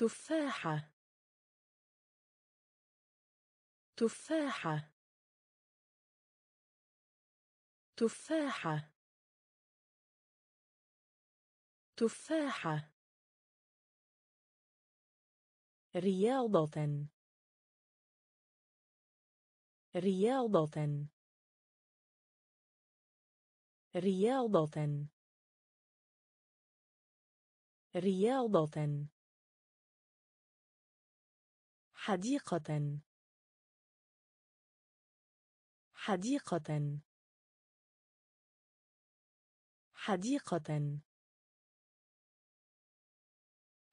تفاحة. تفاحة. تفاحة. تفاحة. رياضة. رياضة. رياضة. رياضة. حديقة. حديقة. حديقة.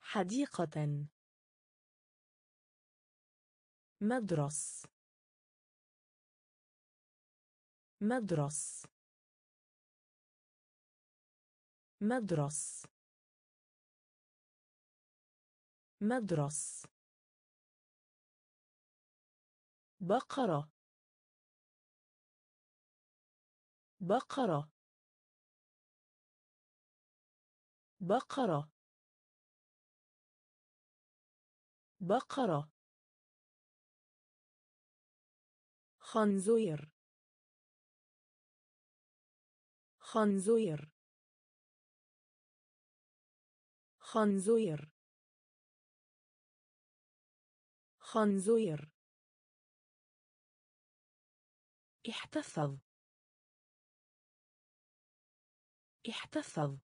حديقة. مدرس. مدرس. مدرس. مدرس. بقرة. بقرة. بقرة. بقرة. خنزير. خنزير. خنزير. خنزير. احتفظ. احتفظ.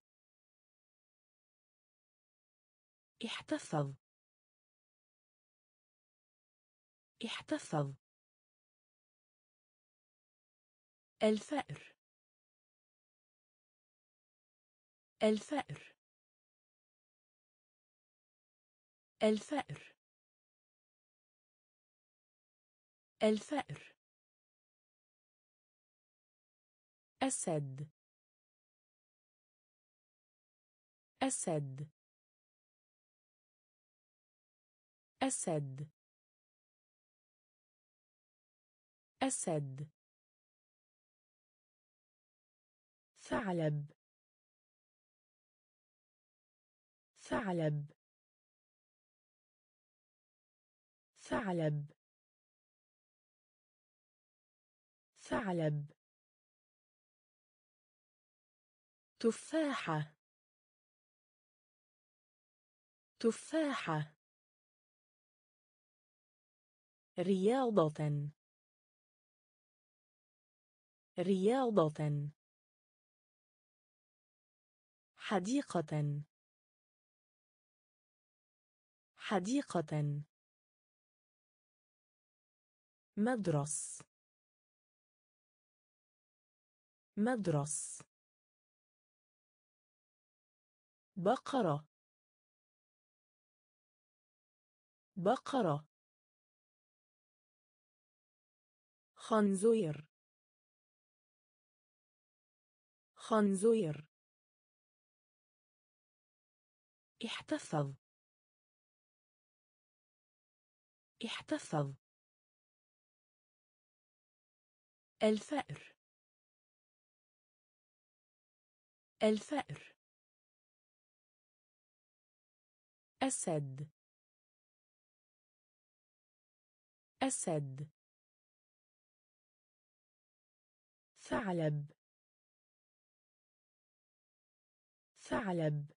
احتفظ. احتفظ. الفأر. الفأر. الفأر. الفأر. أسد. أسد. أسد. أسد. ثعلب. ثعلب. ثعلب. ثعلب. تفاحة. تفاحة. رياضة. رياضة. حديقة. حديقة. مدرس. مدرس. بقرة. بقرة. خنزير. خنزير. احتفظ. احتفظ. الفأر. الفأر. أسد. أسد. ثعلب. ثعلب.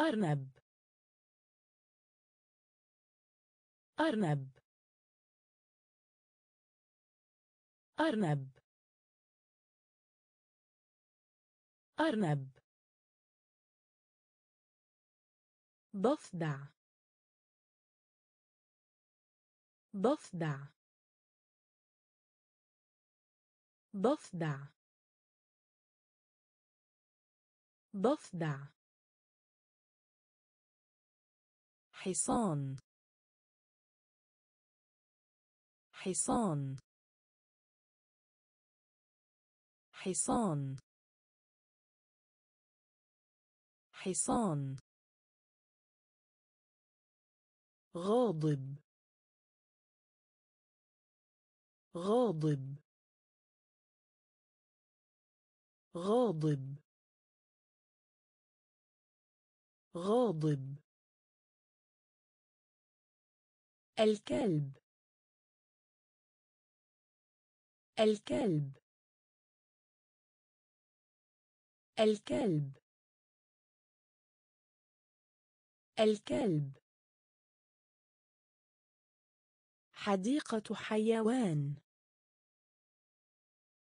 أرنب. أرنب. أرنب. أرنب. ضفدع. ضفدع. ضفدع. ضفدع. حصان. حصان. حصان. حصان. غاضب. غاضب. غاضب. غاضب. الكلب. الكلب. الكلب. الكلب. حديقة حيوان.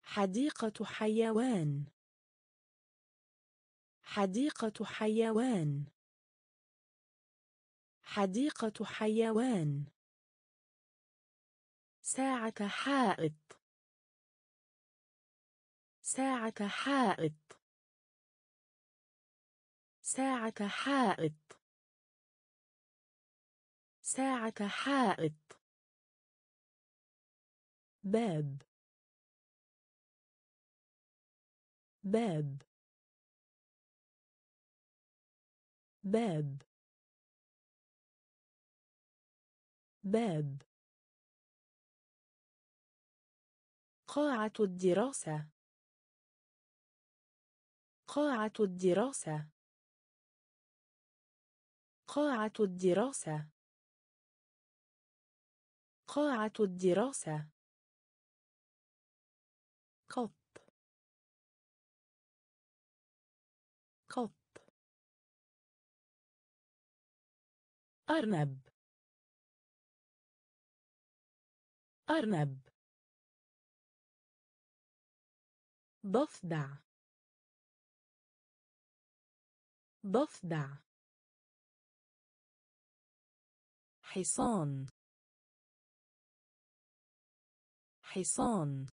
حديقة حيوان. حديقة حيوان. حديقة حيوان. ساعة حائط. ساعة حائط. ساعة حائط. ساعة حائط. باب. باب. باب. باب. قاعة الدراسة. قاعة الدراسة. قاعة الدراسة. قاعة الدراسة. قط. قط. أرنب. أرنب. ضفدع. ضفدع. حصان. حصان.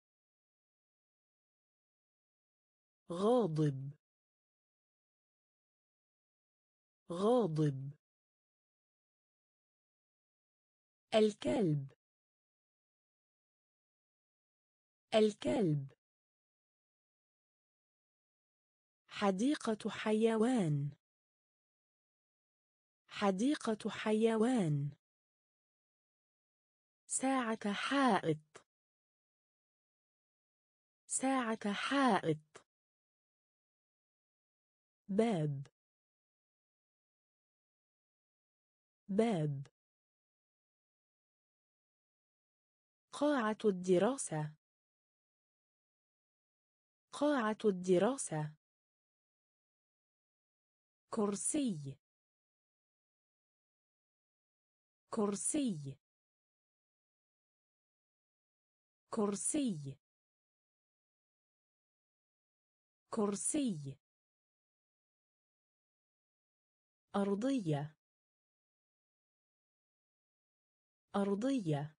غاضب. غاضب. الكلب. الكلب. حديقة حيوان. حديقة حيوان. ساعة حائط. ساعة حائط. باب. باب. قاعة الدراسة. قاعة الدراسة. كرسي. كرسي. كرسي. كرسي. أرضية. أرضية.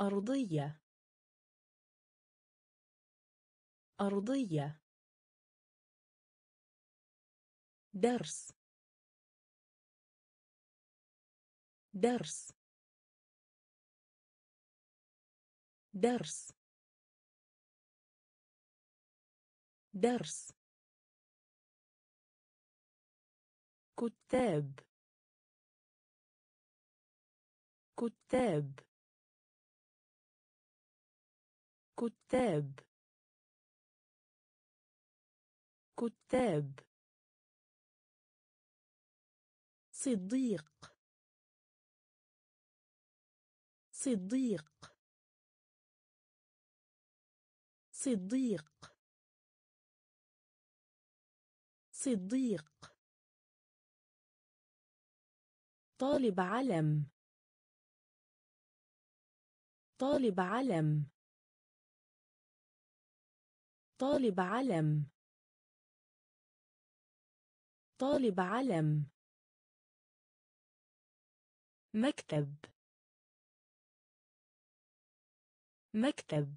أرضية. أرضية. درس. درس. درس. درس. كتاب. كتاب. كتاب. كتاب. صديق. صديق. صديق. صديق. طالب علم. طالب علم. طالب علم. طالب علم. مكتب. مكتب.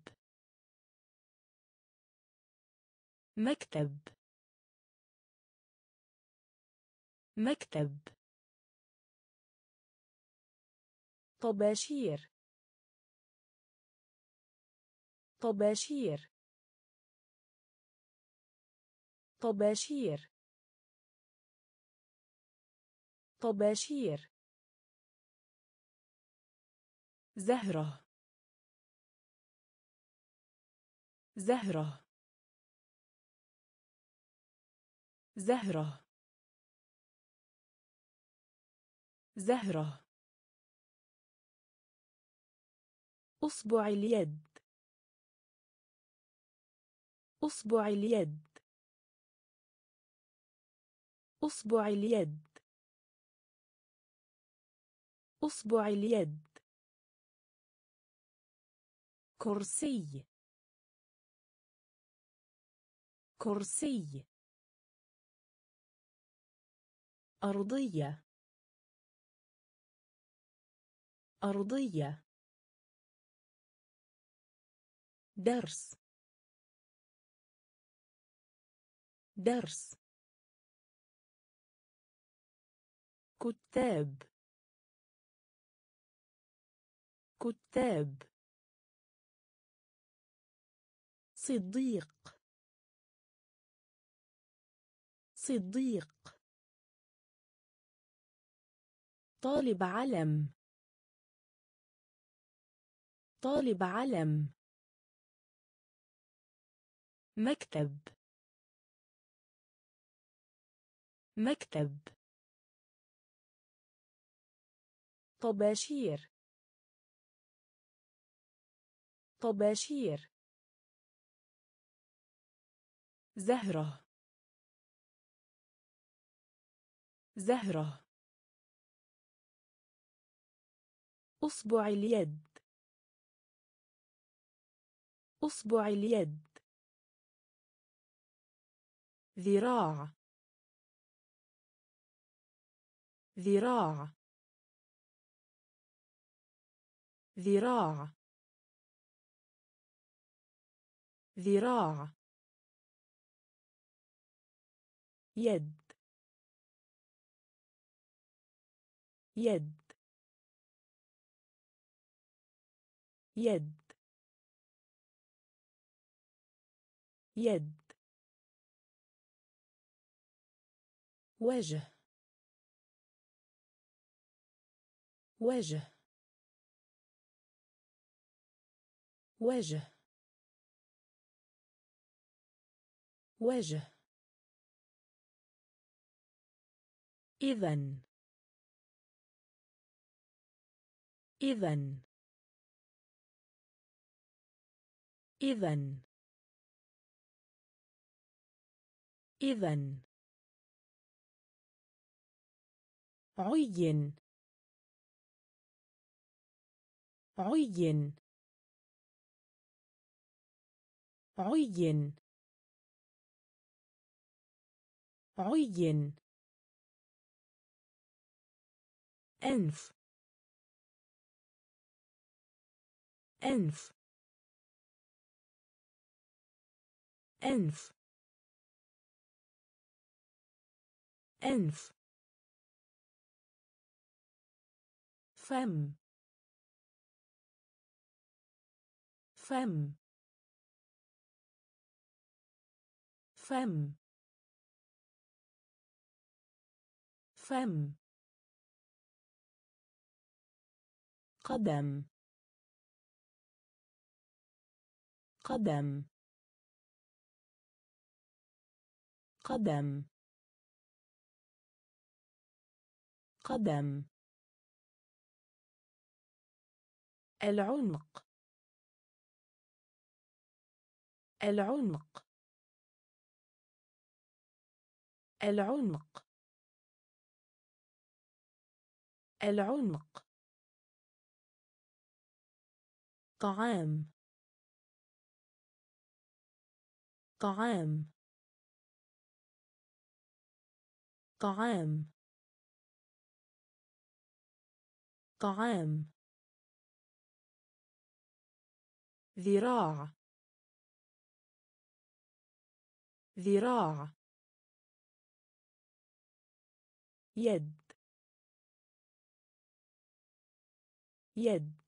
مكتب. مكتب. طباشير. طباشير. طباشير. طباشير. زهرة. زهرة. زهرة. زهرة. أصبع اليد. أصبع اليد. أصبع اليد. أصبع اليد. كرسي. كرسي. أرضية. أرضية. درس. درس. كتاب. كتاب. صديق. صديق. طالب علم. طالب علم. مكتب. مكتب. طباشير. طباشير. زهرة. زهرة. أصبع اليد. أصبع اليد. ذراع. ذراع. ذراع. ذراع. يد. يد. يد. يد. وجه. وجه. وجه. وجه. إذن. إذن. إذن. إذن. عين. عين. عين. عين. أنف. أنف. أنف. أنف. فم. فم. فم. فم. قدم. قدم. قدم. قدم. العنق. العنق. العنق. العنق. طعام. طعام. طعام. طعام. ذراع. ذراع. يد. يد.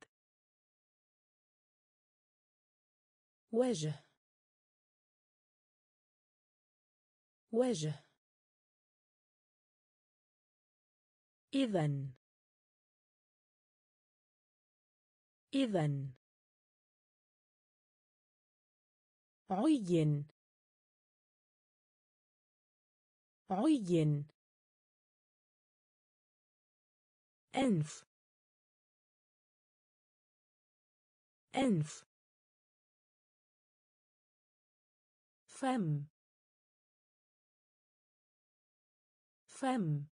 وجه وجه إذن. إذن. عين. عين. أنف. أنف. فم. فم.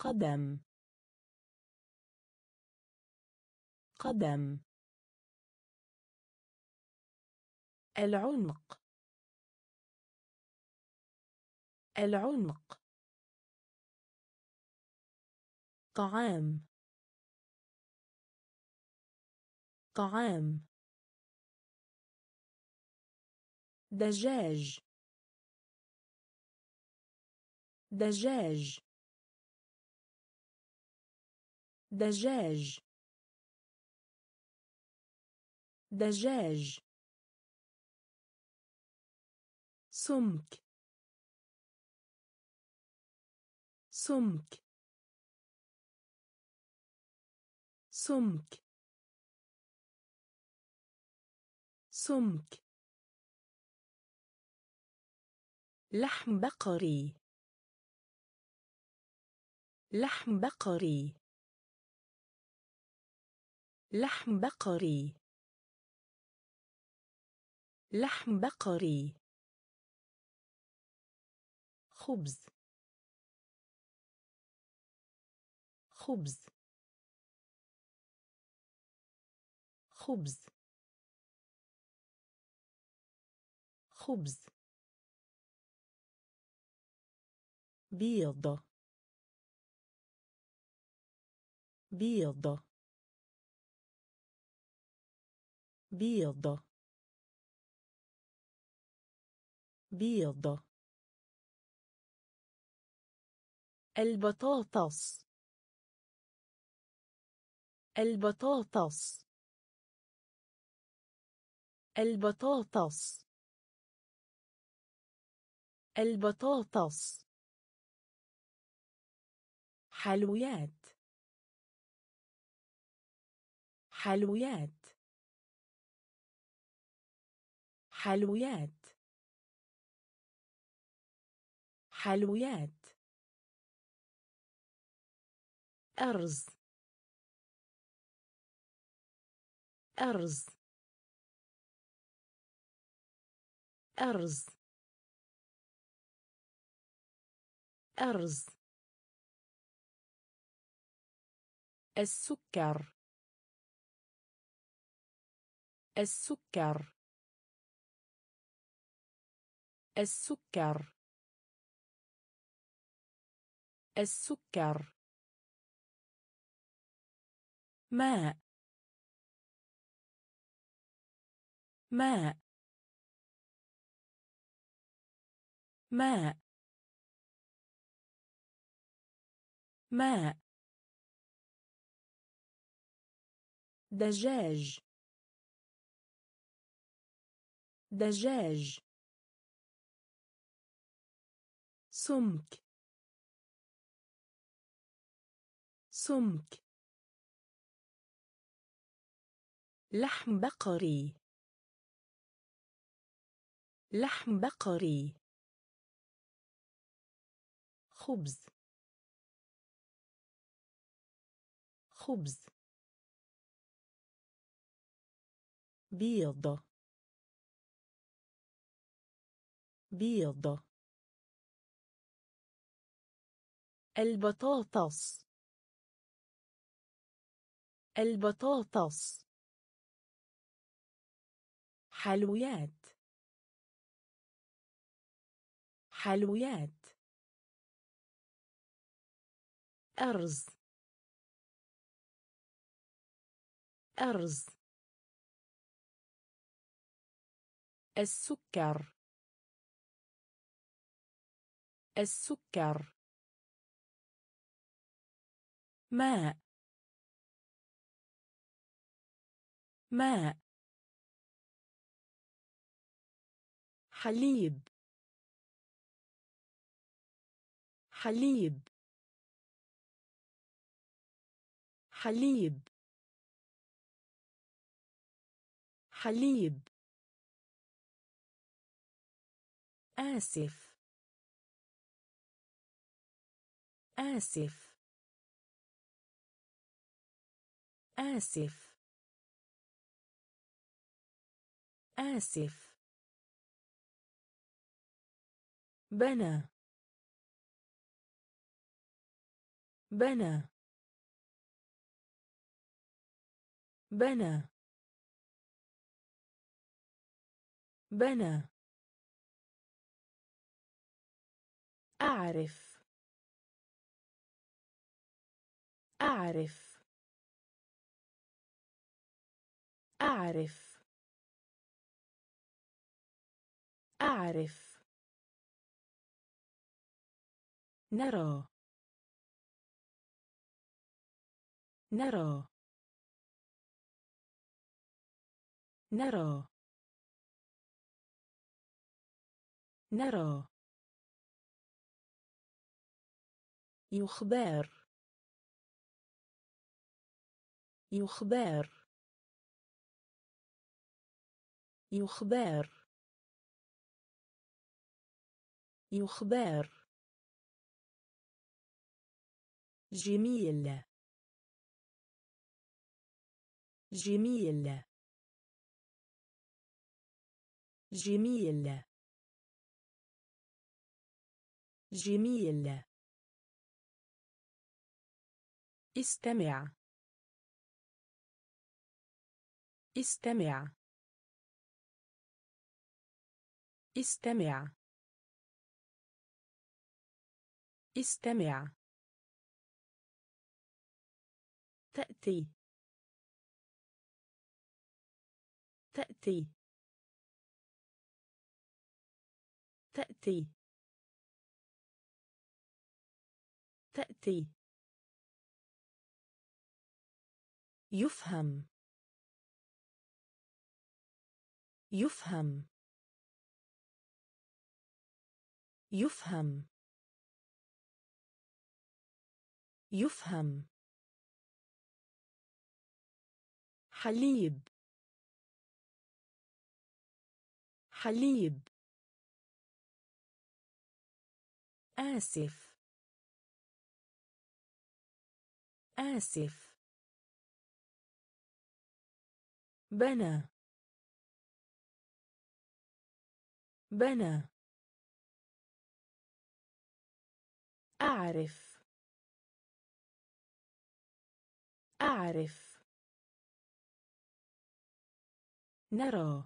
قدم. قدم. العنق. العنق. طعام. طعام. دجاج. دجاج. دجاج. دجاج. سمك. سمك. سمك. سمك. لحم بقري. لحم بقري. لحم بقري. لحم بقري. خبز. خبز. خبز. خبز. بيض. بيض. بيض. بيض. البطاطس. البطاطس. البطاطس. البطاطس. حلويات. حلويات. حلويات. حلويات. أرز. أرز. أرز. أرز. السكر. السكر. السكر. السكر. ماء. ماء. ماء. ماء. دجاج. دجاج. سمك. سمك. لحم بقري. لحم بقري. خبز. خبز. بيض. بيض. البطاطس. البطاطس. حلويات. حلويات. أرز. أرز. السكر. السكر. ماء. ماء. حليب. حليب. حليب. حليب. آسف. آسف. آسف. آسف. بنى. بنى. بنى. بنى. أعرف. أعرف. أعرف. أعرف. نرى. نرى. نرى. نرى. يخبر. يخبر. يخبر. يخبر. جميل. جميل. جميل. جميل. استمع. استمع. استمع. استمع. تأتي. تأتي. تأتي. تأتي. يفهم. يفهم. يفهم. يفهم. حليب. حليب. آسف. آسف. بنى. بنى. أعرف. أعرف. نرى.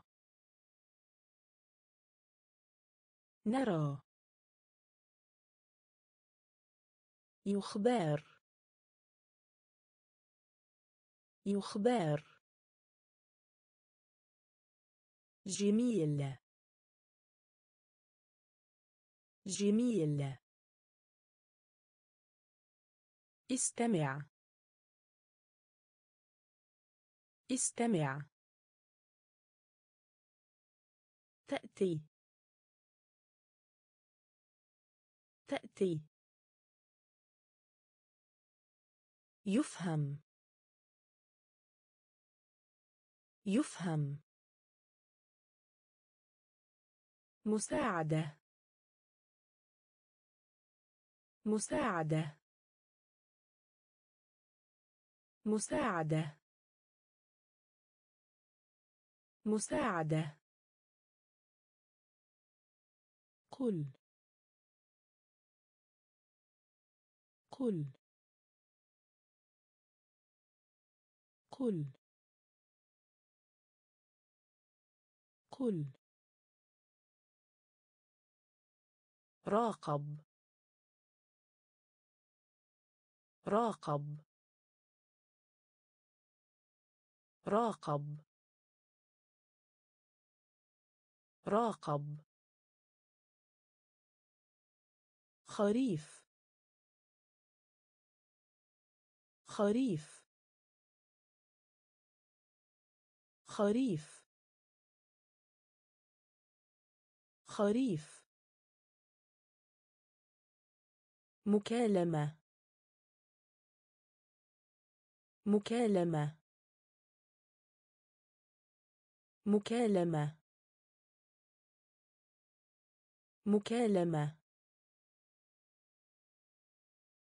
نرى. يخبر. يخبر. جميل. جميل. استمع. استمع. تأتي. تأتي. يفهم. يفهم. مساعدة. مساعدة. مساعدة. مساعدة. قل. قل. قل. قل. راقب. راقب. راقب. راقب. خريف. خريف. خريف. خريف. مكالمة. مكالمة. مكالمة. مكالمة.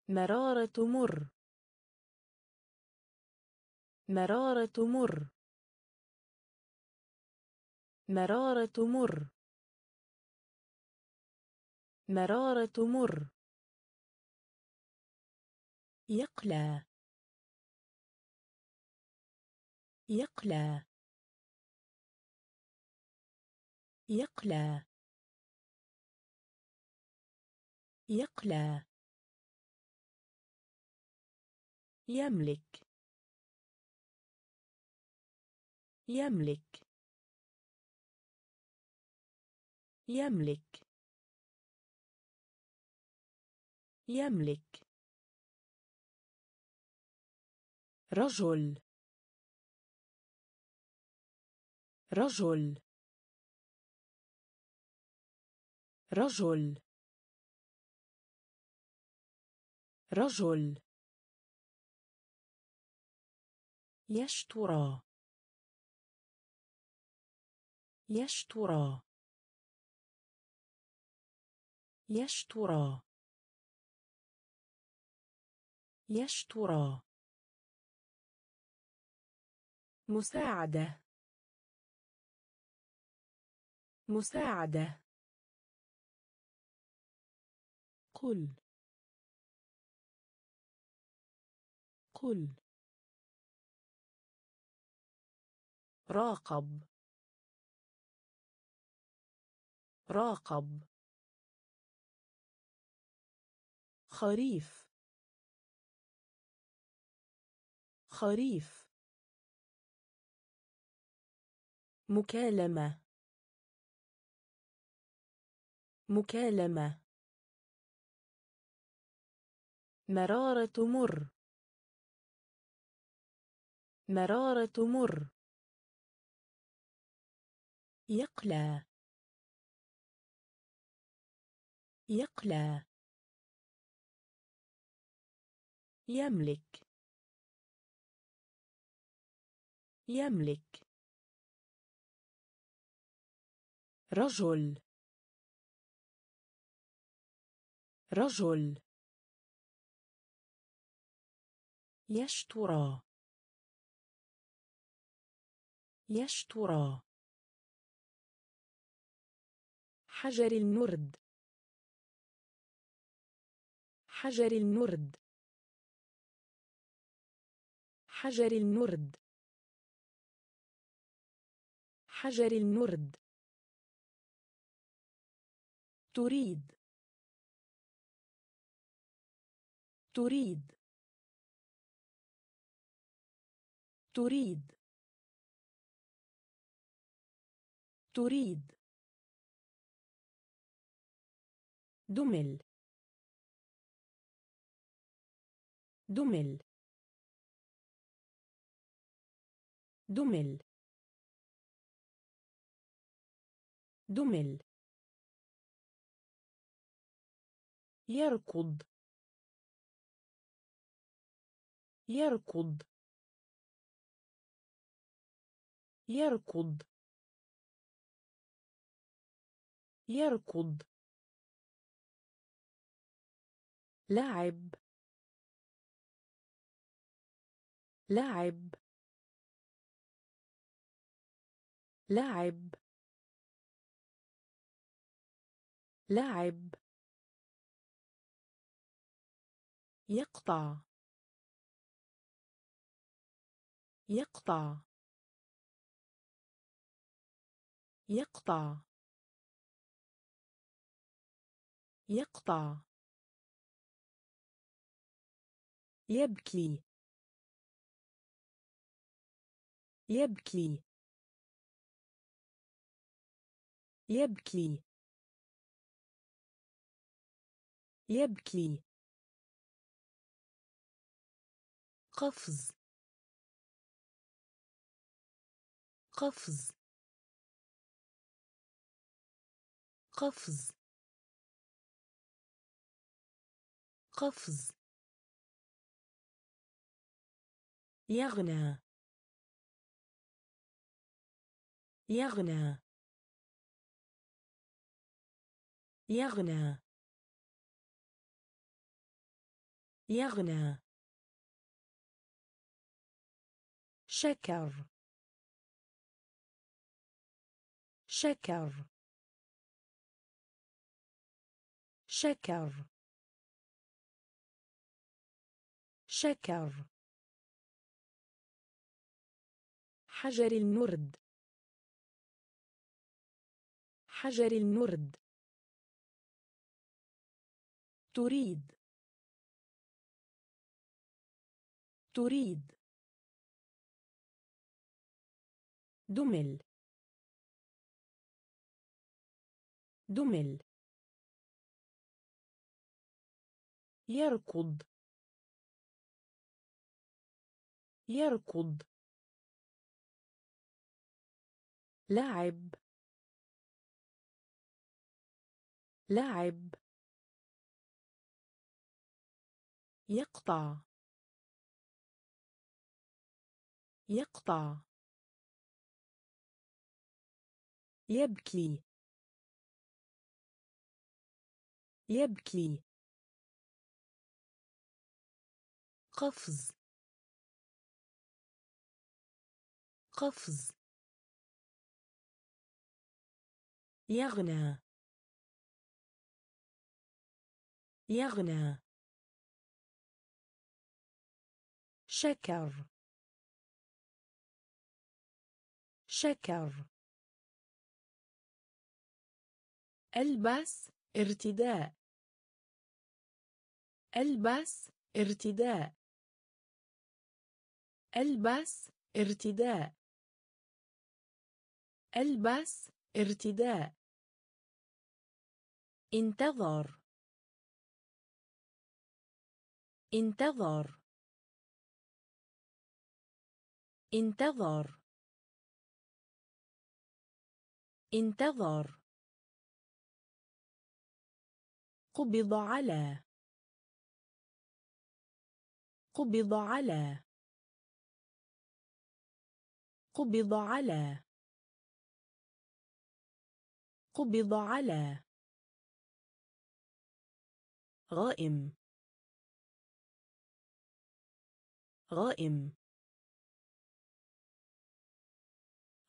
مرارة مر مرارة مر مرارة مر مرارة مر يقلى. يقلى. يقلى. يقلى. يملك. يملك. يملك. يملك. رجل. رجل. رجل. رجل. يشترى. يشترى. يشترى. يشترى. مساعدة. مساعدة. قل. قل. راقب. راقب. خريف. خريف. مكالمة. مكالمة. مرارة مر مرارة مر يقلى. يقلى. يملك. يملك. رجل. رجل. يشترى. يشترى. حجر النرد حجر النرد حجر النرد حجر النرد تريد. تريد. تريد. تريد. دمل. دمل. دمل. دمل. يركض. يركض. يركض. يركض. لعب. لعب. لعب. لعب. يقطع. يقطع. يقطع. يقطع. يبكي. يبكي. يبكي. يبكي. قفز. قفز. قفز. قفز. يغنى. يغنى. يغنى. يغنى. شكر. شكر. شكر. شكر. حجر النرد حجر النرد تريد. تريد. دمل دمل يركض يركض لعب لعب يقطع يقطع يبكي. يبكي. قفز. قفز. يغنى. يغنى. شكر. شكر. ألبس ارتداء. ألبس ارتداء. ألبس ارتداء. ألبس ارتداء. انتظر. انتظر. انتظر. انتظر. قبض على. قبض على. قبض على. قبض على. غائم. غائم.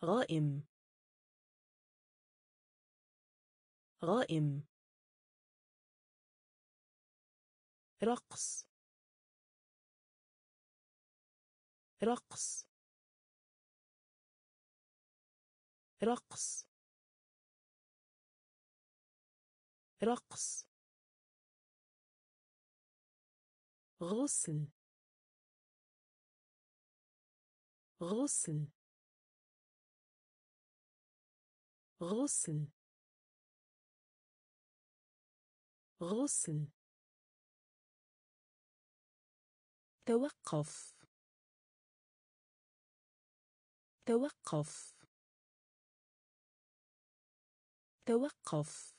غائم. غائم. رقص. رقص. رقص. رقص. غسل غسل غسل غسل توقف. توقف. توقف.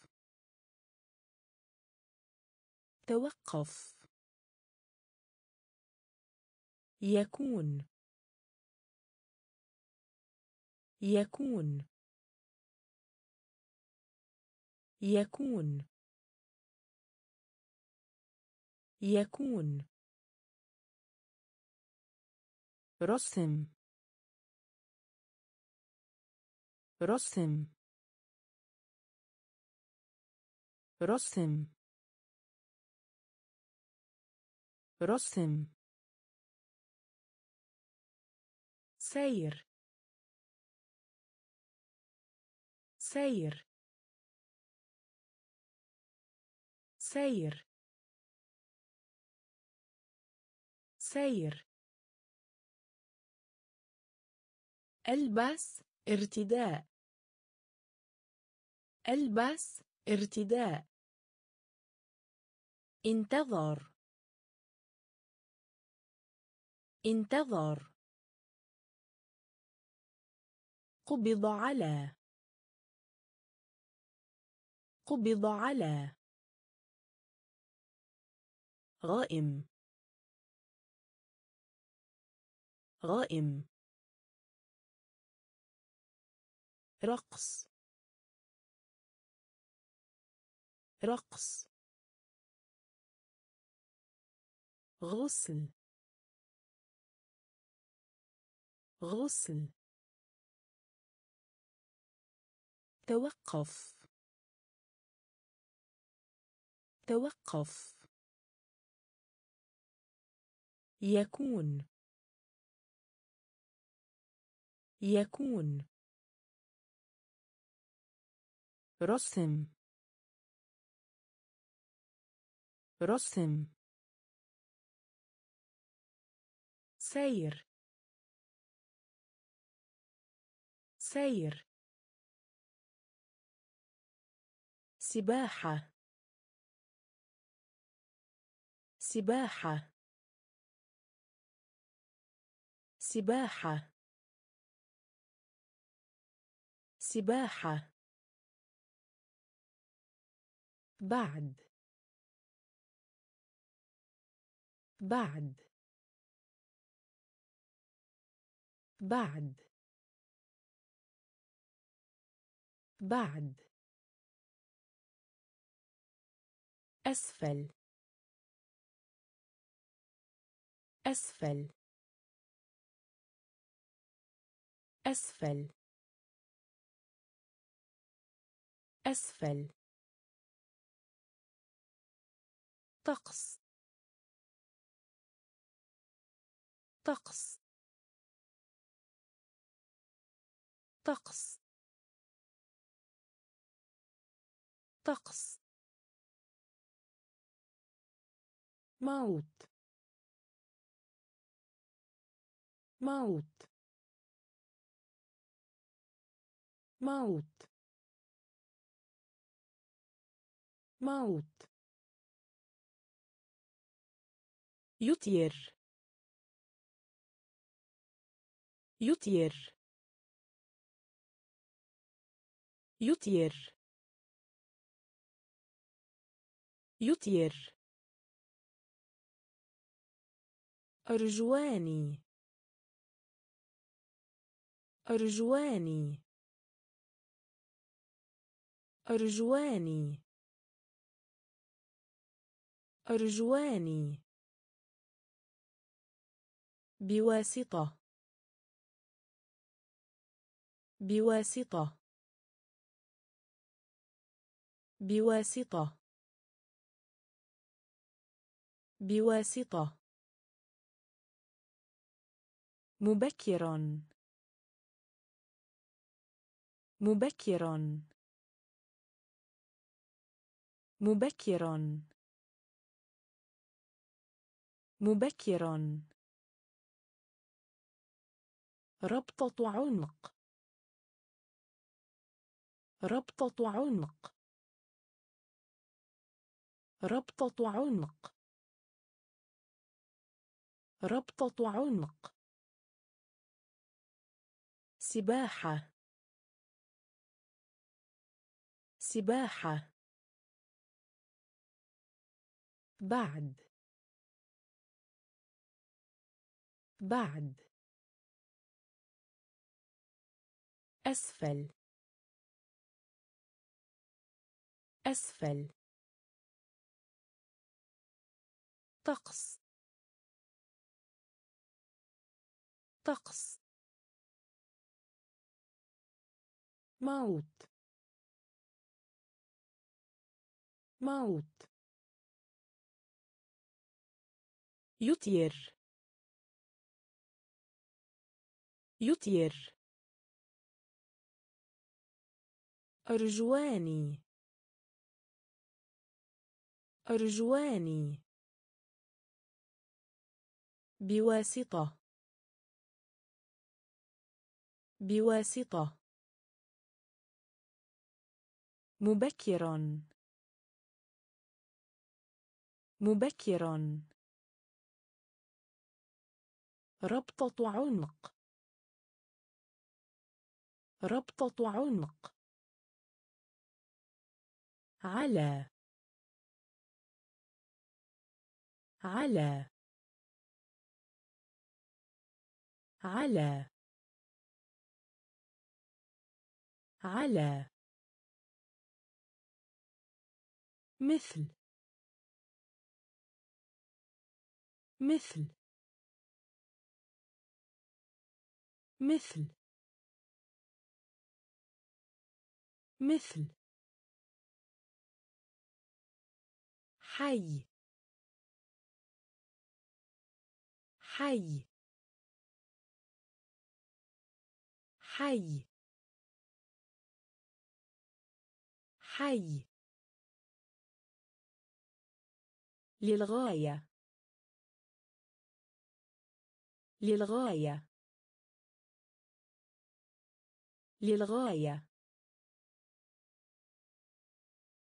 توقف. يكون. يكون. يكون. يكون. رسم. رسم. رسم. رسم. سير. سير. سير. سير. البس ارتداء. البس ارتداء. انتظر. انتظر. قبض على. قبض على. غائم. غائم. رقص. رقص. غسل. غسل. توقف. توقف. يكون. يكون. رسم. رسم. سير. سير. سباحة. سباحة. سباحة. سباحة. بعد. بعد. بعد. بعد. أسفل. أسفل. أسفل. أسفل. طقس. طقس. طقس. طقس. موت. موت. موت. موت. يطير. يطير. يطير. يطير. أرجواني. أرجواني. أرجواني. أرجواني. بواسطة. بواسطة. بواسطة. بواسطة. مبكرا. مبكرا. مبكرا. مبكرا. ربطة عنق. ربطة عنق. ربطة عنق. ربطة عنق. سباحة. سباحة. بعد. بعد. أسفل. أسفل. طقس. طقس. موت. موت. يطير. يطير. أرجواني. أرجواني. بواسطة. بواسطة. مبكرا. مبكرا. ربطة عنق. ربطة عنق. على. على. على. على. مثل. مثل. مثل. مثل. حي. حي. حي. حي. للغاية. للغاية. للغاية.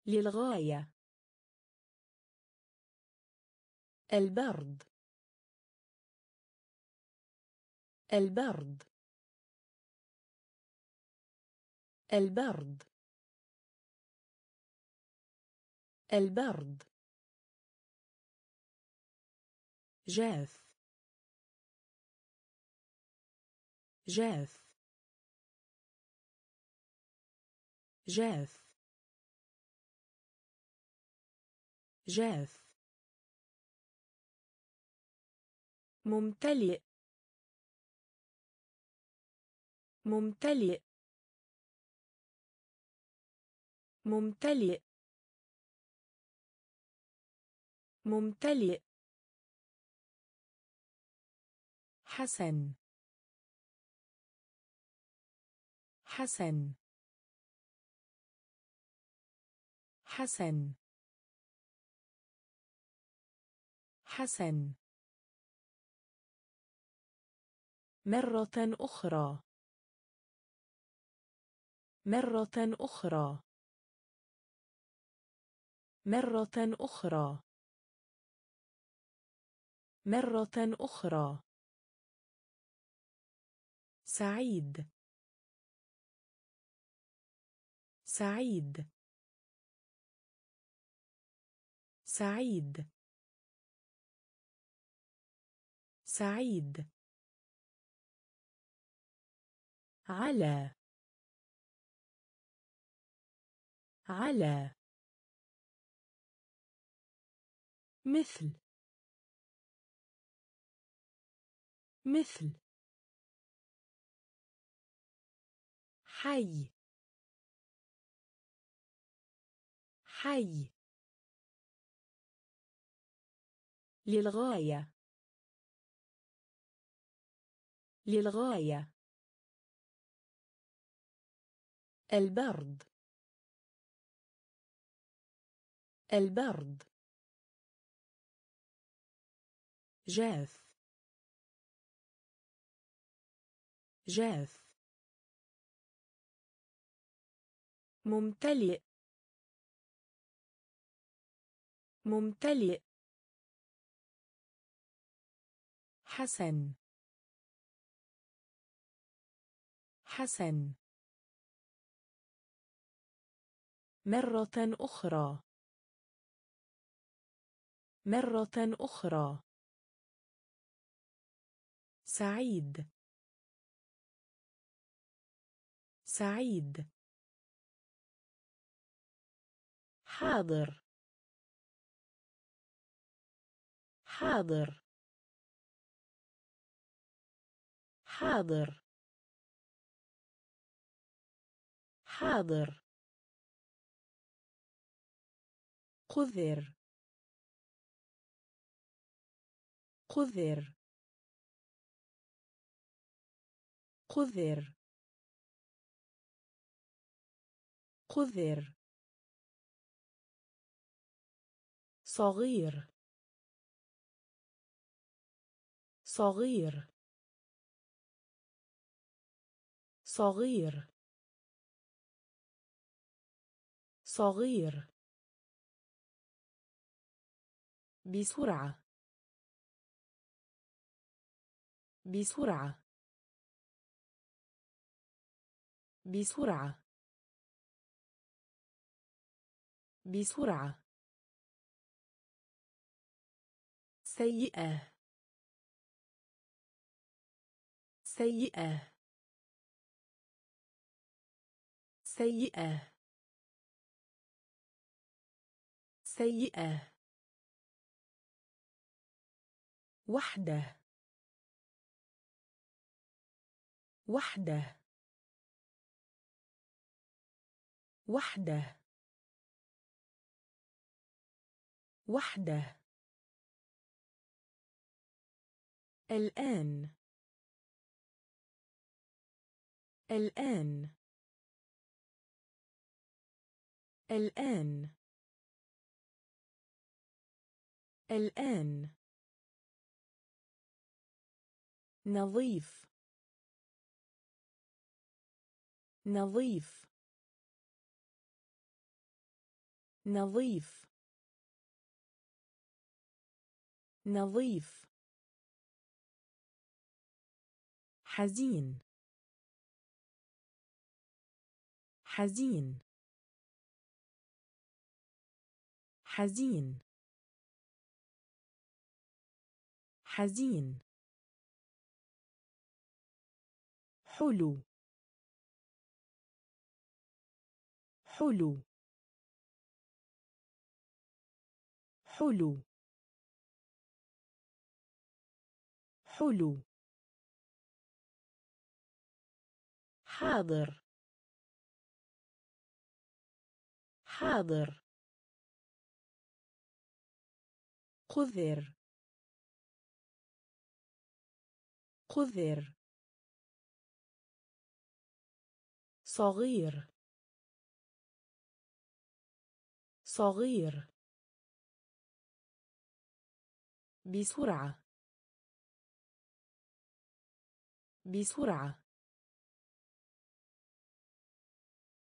للغاية. البرد. البرد. البرد. البرد. جاف. جاف. جاف. جاف. ممتلئ. ممتلئ. ممتلئ. ممتلئ. حسن. حسن. حسن. حسن. مرة أخرى. مرة أخرى. مرة أخرى. مرة أخرى. سعيد. سعيد. سعيد. سعيد. على. على. مثل. مثل. حي. حي. للغاية. للغاية. البرد. البرد. جاف. جاف. ممتلئ. ممتلئ. حسن. حسن. مرة أخرى. مرة أخرى. سعيد. سعيد. حاضر. حاضر. حاضر. حاضر. قذر. قذر. قذر. قذر. صغير. صغير. صغير. صغير. بسرعة. بسرعة. بسرعة. بسرعة. سيئة. سيئة. سيئة. سيئة. وحده. وحده. وحده. وحده. الآن. الآن. الآن. الآن. نظيف. نظيف. نظيف. نظيف. حزين. حزين. حزين. حزين. حلو. حلو. حلو. حلو. حاضر. حاضر. قذر. قذر. صغير. صغير. بسرعة. بسرعة.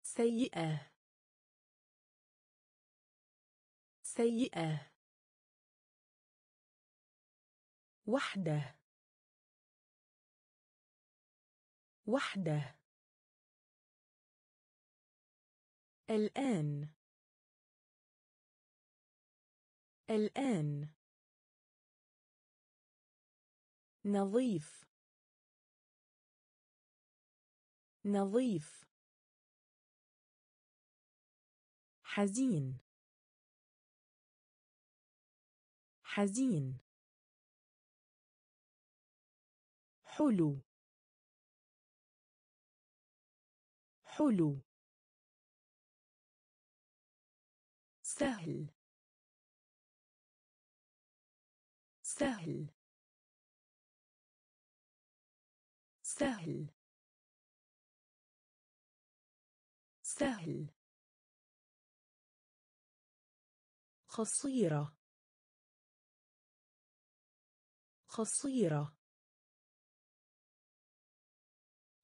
سيئة. سيئة. وحدة. وحدة. الآن. الآن. نظيف. نظيف. حزين. حزين. حلو. حلو. سهل. سهل. سهل. سهل. قصيرة قصيرة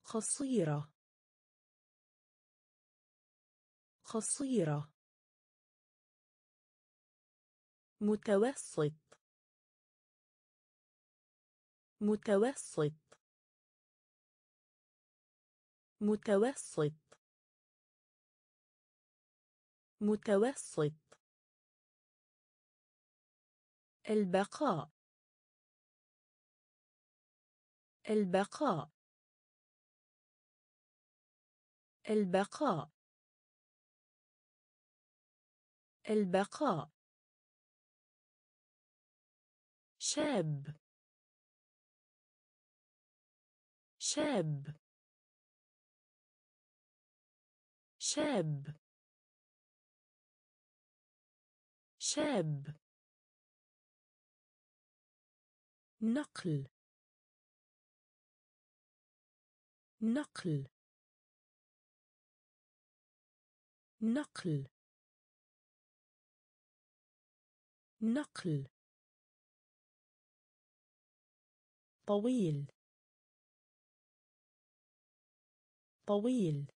قصيرة قصيرة متوسط. متوسط. متوسط. متوسط. البقاء. البقاء. البقاء. البقاء. شاب. شاب. شاب. شاب. نقل. نقل. نقل. نقل. طويل. طويل.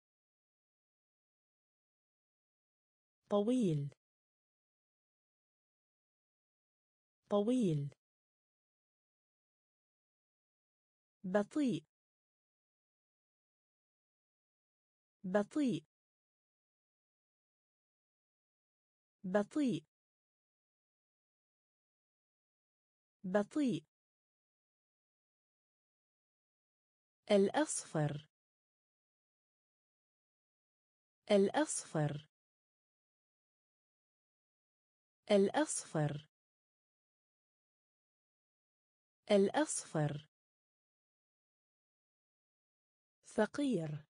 طويل. طويل. بطيء. بطيء. بطيء. بطيء. الأصفر. الأصفر. الأصفر. الأصفر. فقير.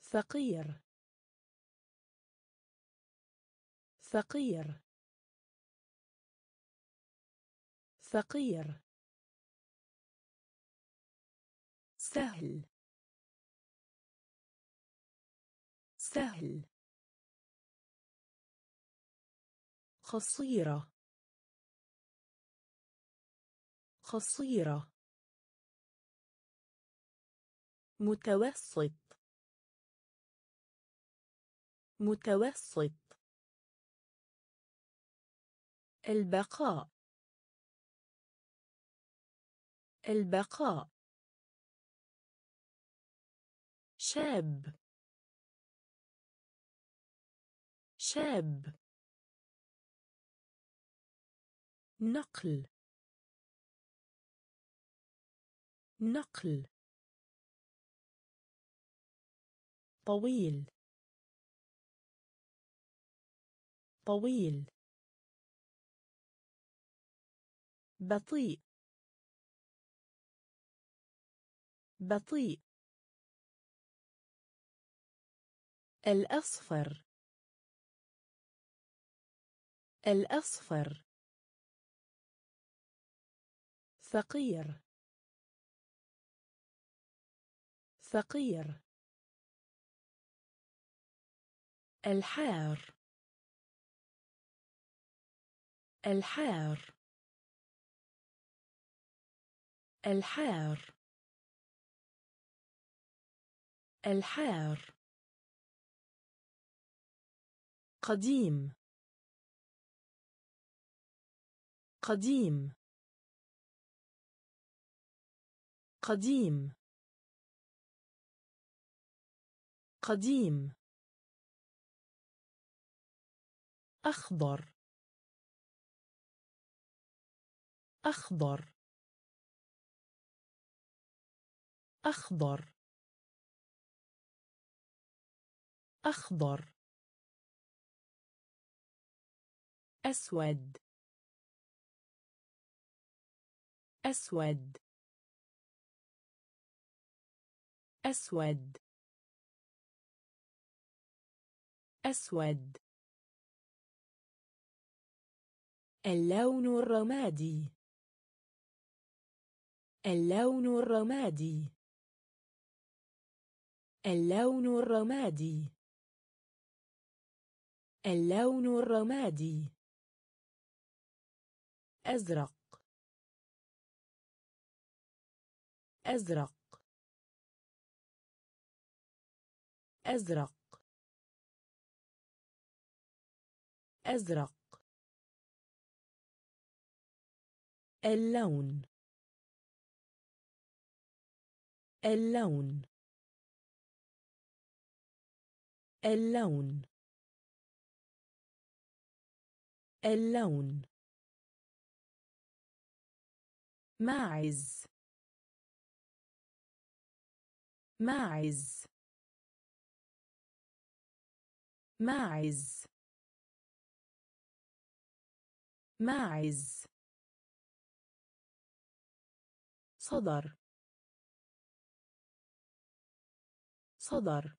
فقير. فقير. فقير. سهل. سهل. قصيرة قصيرة متوسط. متوسط. البقاء. البقاء. شاب. شاب. نقل. نقل. طويل. طويل. بطيء. بطيء. الأصفر. الأصفر. فقير. فقير. الحار. الحار. الحار. الحار. قديم. قديم. قديم. قديم. أخضر. أخضر. أخضر. أخضر. أسود. أسود. أسود. أسود. اللون الرمادي. اللون الرمادي. اللون الرمادي. اللون الرمادي. أزرق. أزرق. أزرق. أزرق. اللون. اللون. اللون. اللون. ماعز ماعز ماعز ماعز صدر. صدر.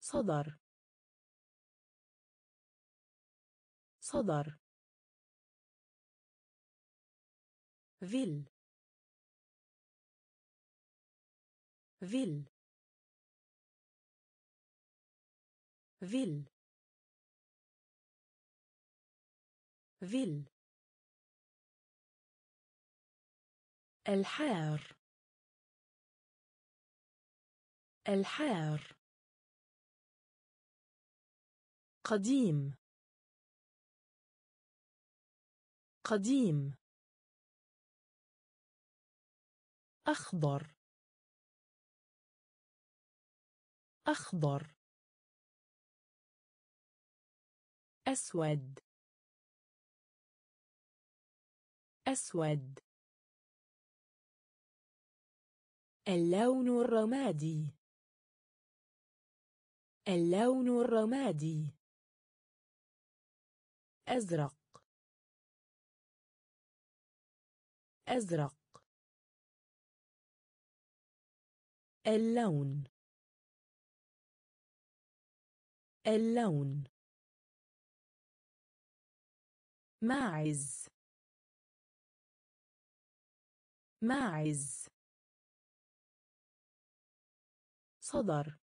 صدر. صدر. فيل فيل فيل فيل الحار. الحار. قديم. قديم. أخضر. أخضر. أسود. أسود. اللون الرمادي. اللون الرمادي. أزرق. أزرق. اللون. اللون. ماعز. ماعز. صدر.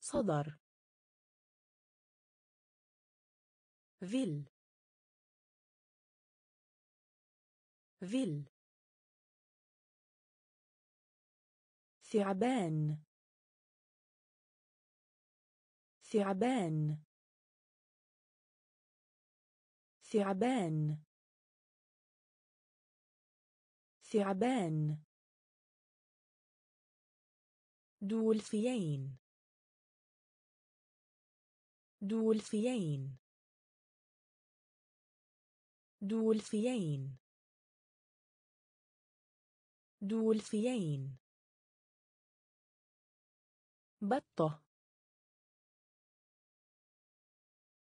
صدر. فيل. فيل. ثعبان. ثعبان. ثعبان. ثعبان. دولفيين دولفيين دولفيين دولفيين بطة.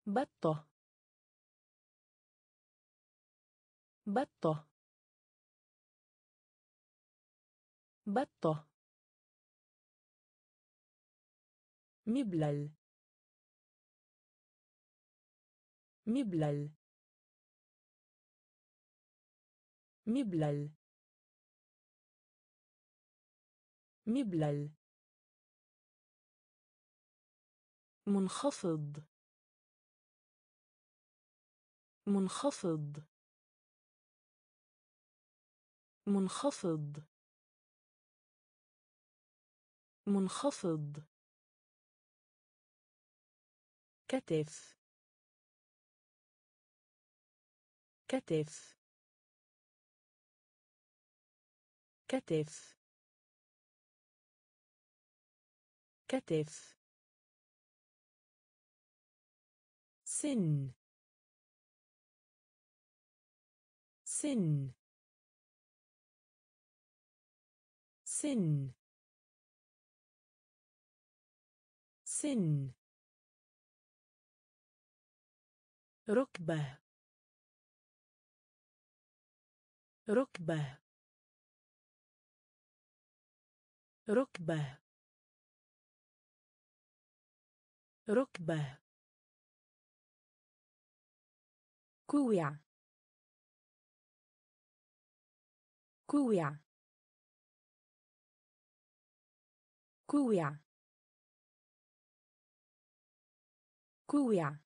بطة. بطة. بطة. مبلل. مبلل. مبلل. مبلل. منخفض. منخفض. منخفض. منخفض. كتف. كتف. كتف. كتف. سن. سن. سن. سن. ركبة. ركبة. ركبة. ركبة. كوع كوع كوع كوع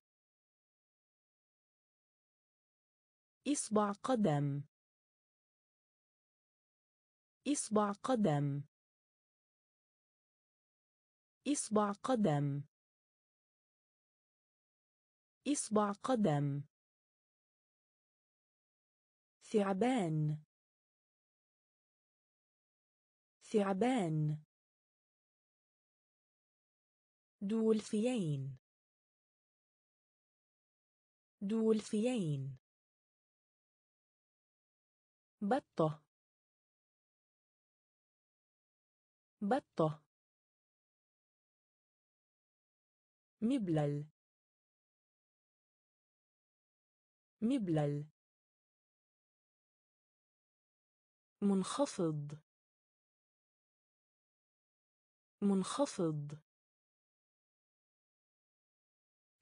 إصبع قدم. إصبع قدم. إصبع قدم. إصبع قدم. ثعبان. ثعبان. دولفيين دولفيين بطة. بطة. مبلل. مبلل. منخفض. منخفض.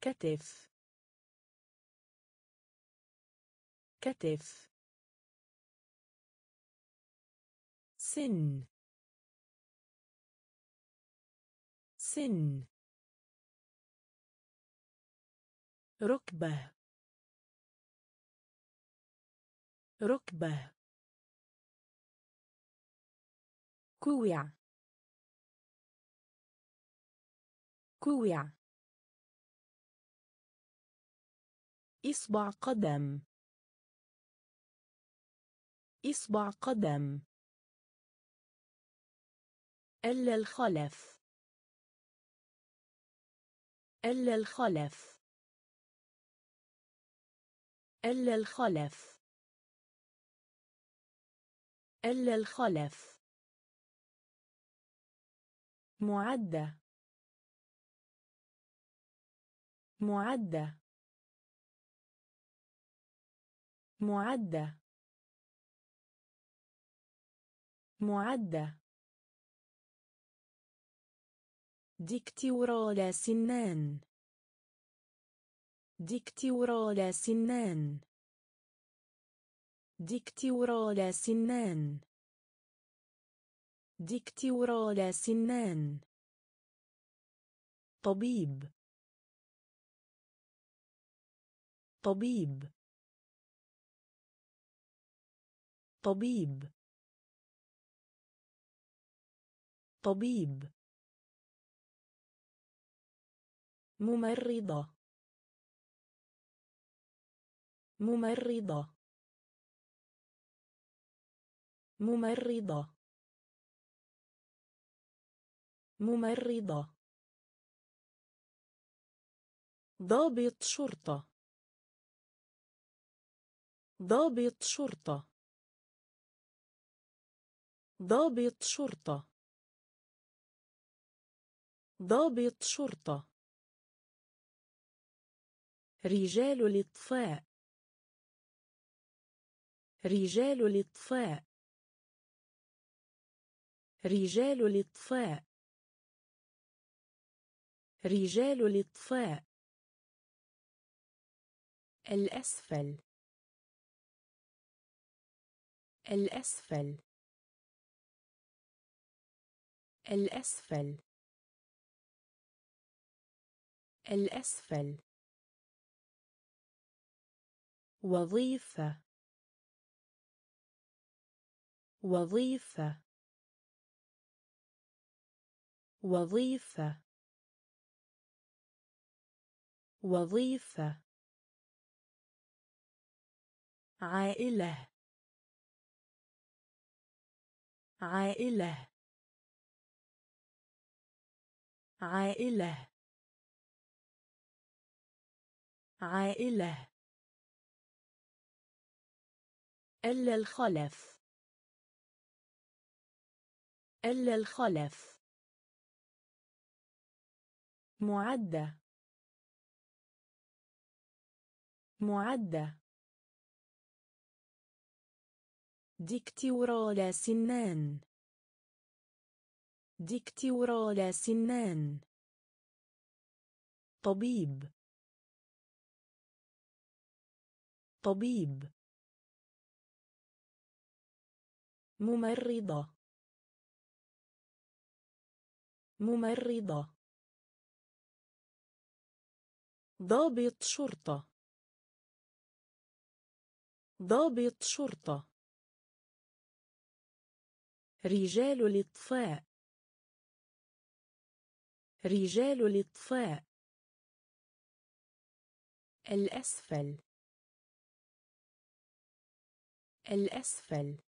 كتف. كتف. سن. سن. ركبة. ركبة. كوع كوع إصبع قدم. إصبع قدم. إلا الخلف. إلا الخلف. إلا الخلف. إلى الخلف. معدة. معدة. معدة. معدة. دكتور الأسنان. دكتور الأسنان. دكتور الأسنان. دكتور الأسنان. طبيب. طبيب. طبيب. طبيب. ممرضة. ممرضة. ممرضة. ممرضة. ضابط شرطة. ضابط شرطة. ضابط شرطة. ضابط شرطة. رجال الإطفاء. رجال الإطفاء. رجال الإطفاء. رجال الإطفاء. الأسفل. الأسفل. الأسفل. الأسفل. وظيفة. وظيفة. وظيفة. وظيفة. عائلة. عائلة. عائلة. عائلة. إلا الخلف. إلا الخلف. معدة. معدة. ديكتورال سنان. ديكتورال سنان. طبيب. طبيب. ممرضة. ممرضة. ضابط شرطة. ضابط شرطة. رجال الإطفاء. رجال الإطفاء. الأسفل. الأسفل.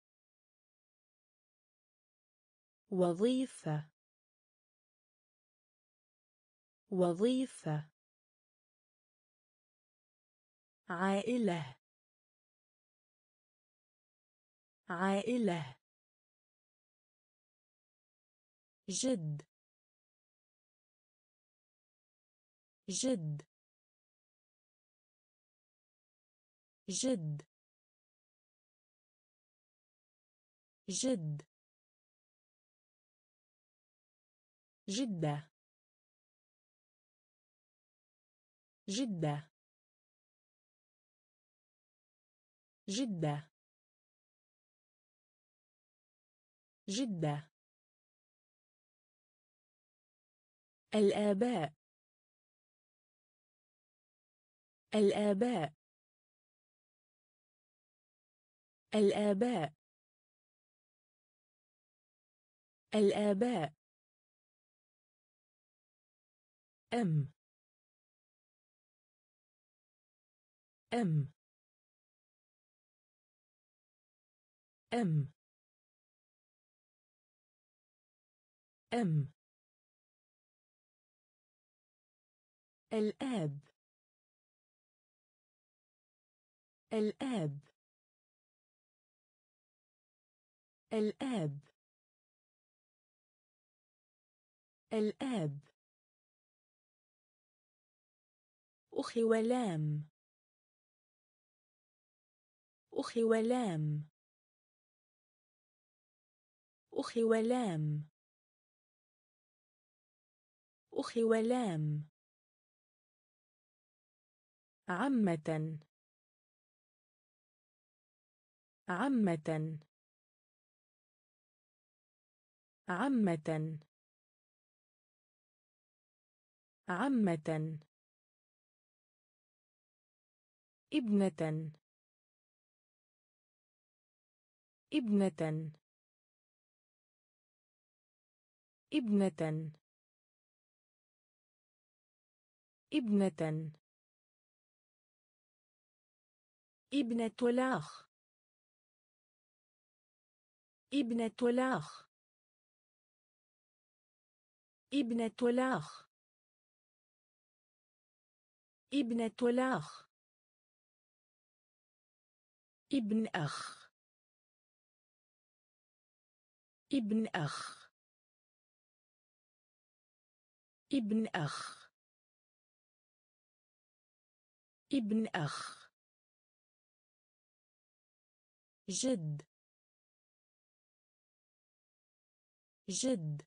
وظيفة. وظيفة. عائلة. عائلة. جد. جد. جد. جد. جدة. جدة. جدة. جدة. الآباء. الآباء. الآباء. الآباء. أم. أم. أم. أم الآب. الآب. الآب. الآب. أخي ولام. أخي ولام. أخي ولام. أخي ولام. عمة. عمة. عمة. عمة. ابنة. ابنة. ابنة. ابنة. ابنة الأخ ابنة الأخ ابنة الأخ ابنة الأخ ابن أخ. ابن أخ. ابن أخ. ابن أخ. جد. جد.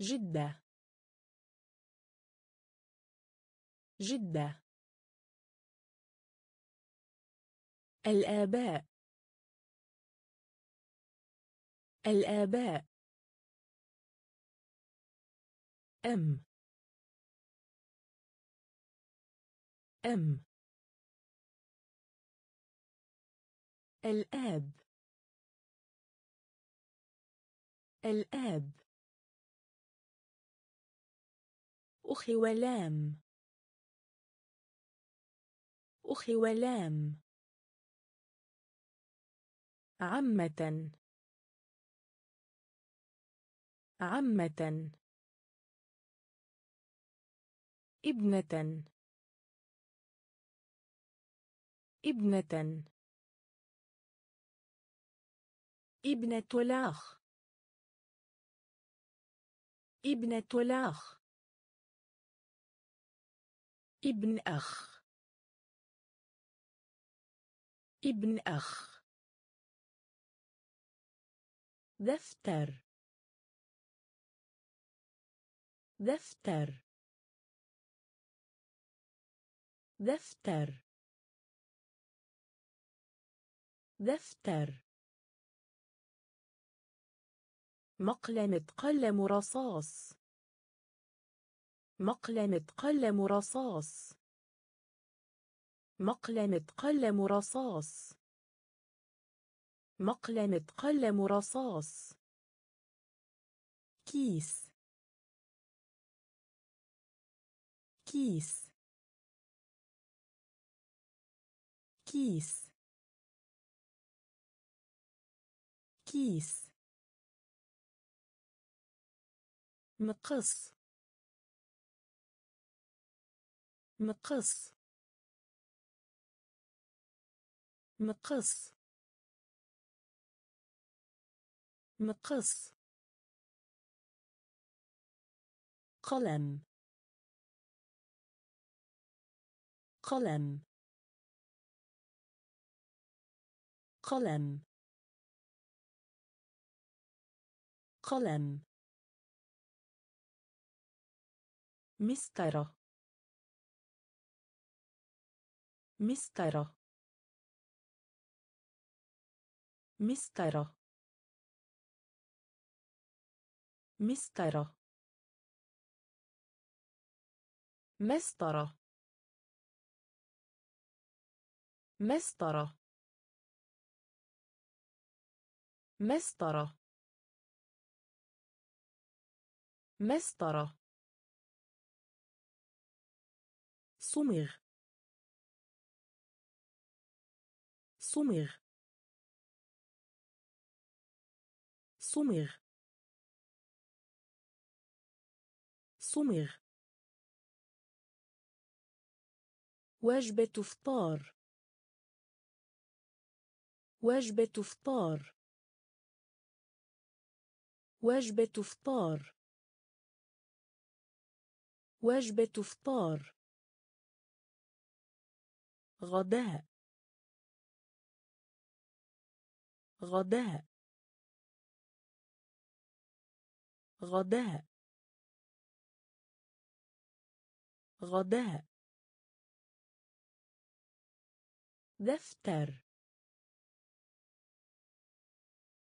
جدة. جدة. الآباء. الآباء. أم. أم الآب. الآب. أخي ولام. أخي ولام. عمة. عمة. ابنة. ابنة. ابنة الأخ ابنة الأخ ابن أخ. ابن أخ. دفتر. دفتر. دفتر. دفتر. مقلمة قلم رصاص. مقلمة قلم رصاص. مقلمة قلم رصاص. مقلمة قلم رصاص. كيس. كيس. كيس. كيس. مقص. مقص. مقص. مقص. قلم. قلم. قلم. قلم. مسطرة. مسطرة. مسطرة. مسطرة. مسطرة. مسطرة. مسطرة. مسطرة. صمغ. صمغ. صمغ. صمغ. وجبة إفطار وجبة إفطار وجبة إفطار وجبة إفطار غداء. غداء. غداء. غداء. دفتر.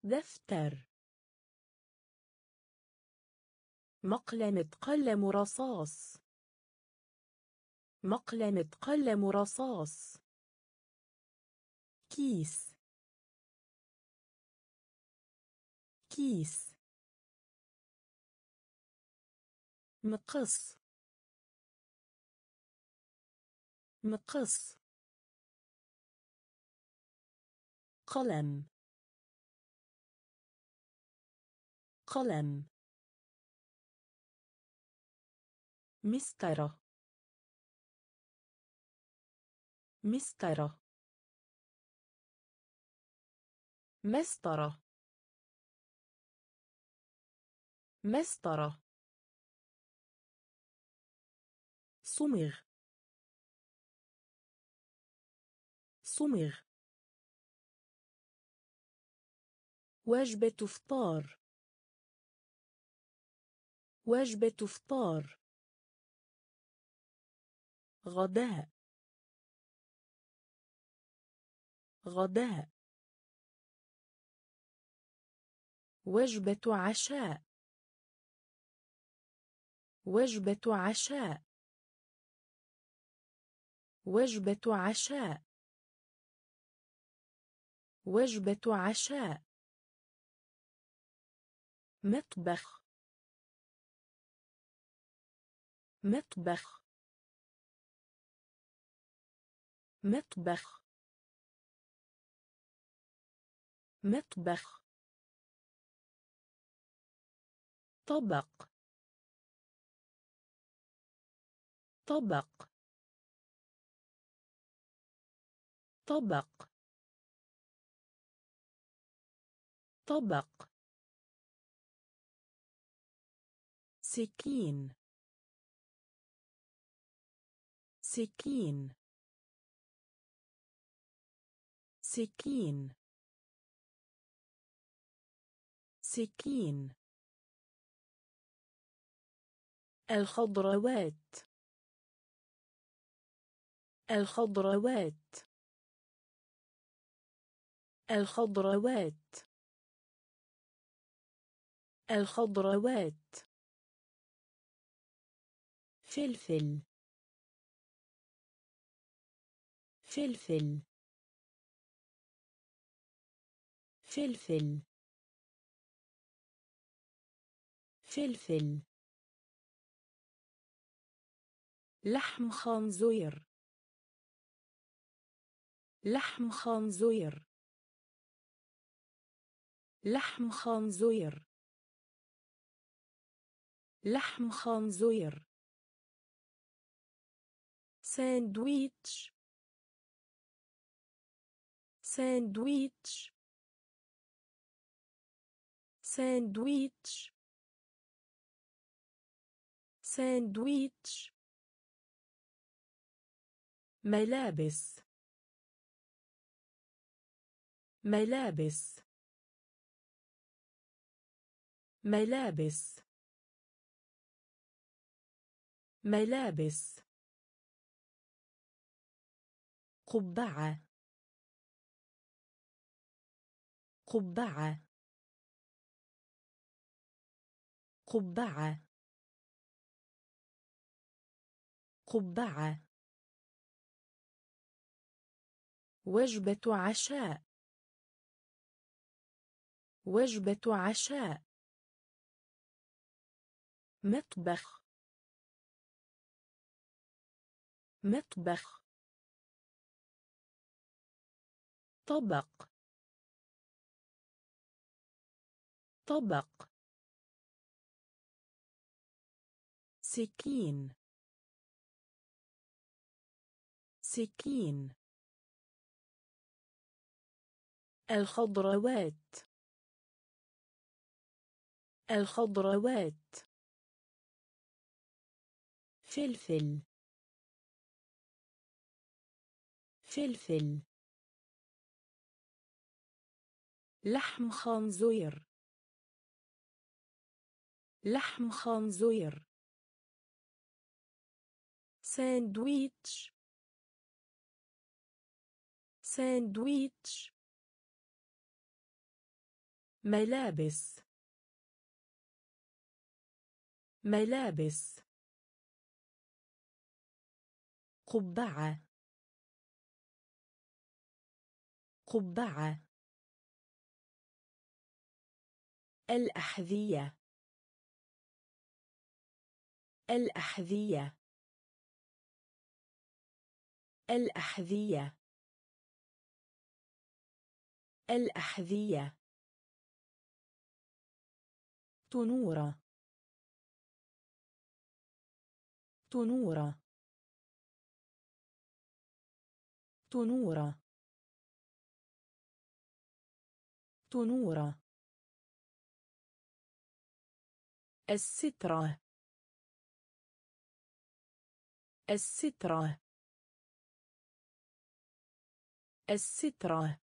دفتر. مقلمة قلم رصاص. مقلمة قلم رصاص. كيس. كيس. مقص. مقص. قلم. قلم. مسطرة مسطرة مسطرة مسطرة صمغ. صمغ. وجبة إفطار وجبة إفطار غداء غداء وجبة عشاء. وجبة عشاء. وجبة عشاء. وجبة عشاء. مطبخ. مطبخ. مطبخ. مطبخ. طبق. طبق. طبق. طبق. سكين. سكين. سكين سكين الخضروات. الخضروات. الخضروات. الخضروات. فلفل. فلفل. فلفل. فلفل. لحم خنزير. لحم خنزير. لحم خنزير. لحم خنزير. ساندويتش. ساندويتش. ساندويتش. ساندويتش. ملابس. ملابس. ملابس. ملابس. قبعة. قبعة. قبعة. قبعة. وجبة عشاء. وجبة عشاء. مطبخ. مطبخ. طبق. طبق. سكين سكين الخضروات. الخضروات. فلفل. فلفل. لحم خنزير. لحم خنزير. ساندويتش. ساندويتش. ملابس. ملابس. قبعة. قبعة. الأحذية. الأحذية. الأحذية. الأحذية. تنورة. تنورة. تنورة. تنورة. السترة. السترة. السترة.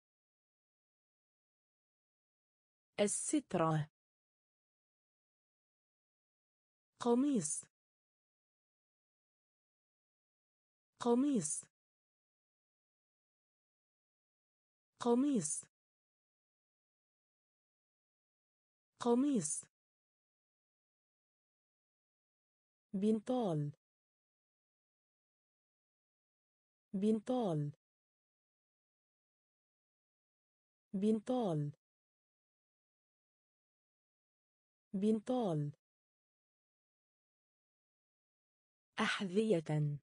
السترة. قميص. قميص. قميص. قميص. بنطال. بنطال. بنطال بنطال أحذية.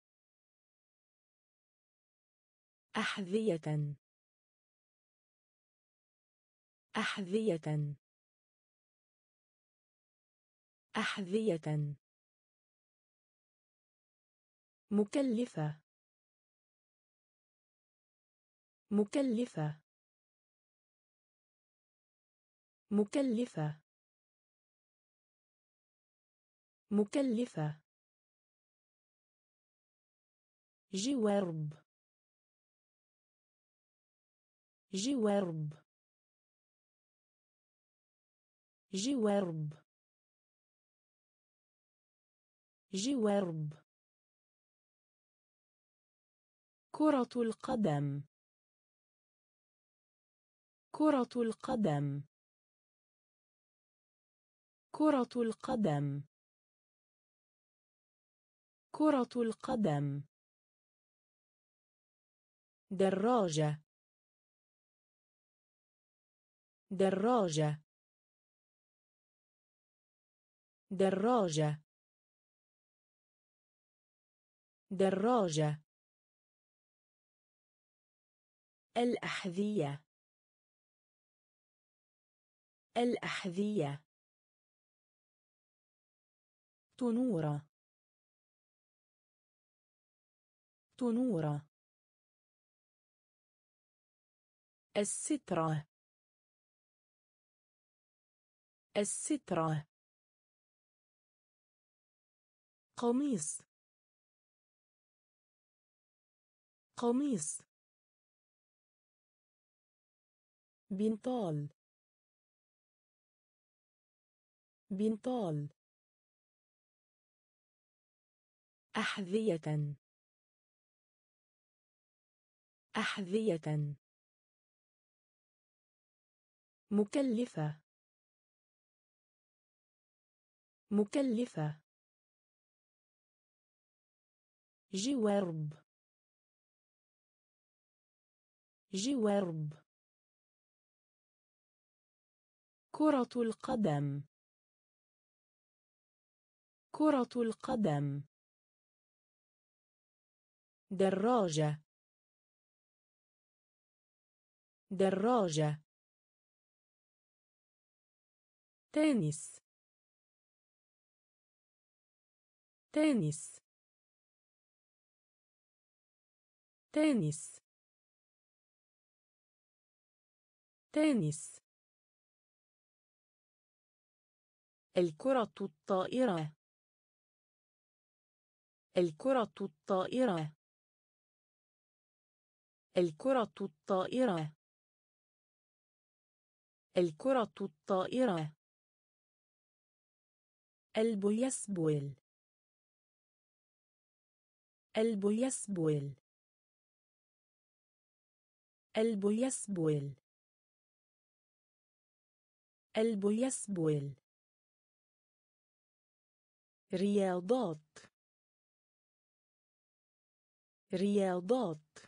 أحذية. أحذية. أحذية. مكلفة. مكلفة. مكلفة. مكلفة. جوارب. جوارب. جوارب. جوارب. كرة القدم. كرة القدم. كرة القدم. كرة القدم. دراجة. دراجة. دراجة. دراجة. الأحذية. الأحذية. تنورة. تنورة. السترة. السترة. قميص. قميص. بنطال. بنطال. أحذية. أحذية. مكلفة. مكلفة. جوارب. جوارب. كرة القدم. كرة القدم. دراجة. دراجة. تنس. تنس. تنس. تنس. الكرة الطائرة. الكرة الطائرة. الكرة الطائرة. الكرة الطائرة. البيسبول البيسبول البيسبول البيسبول رياضات. رياضات.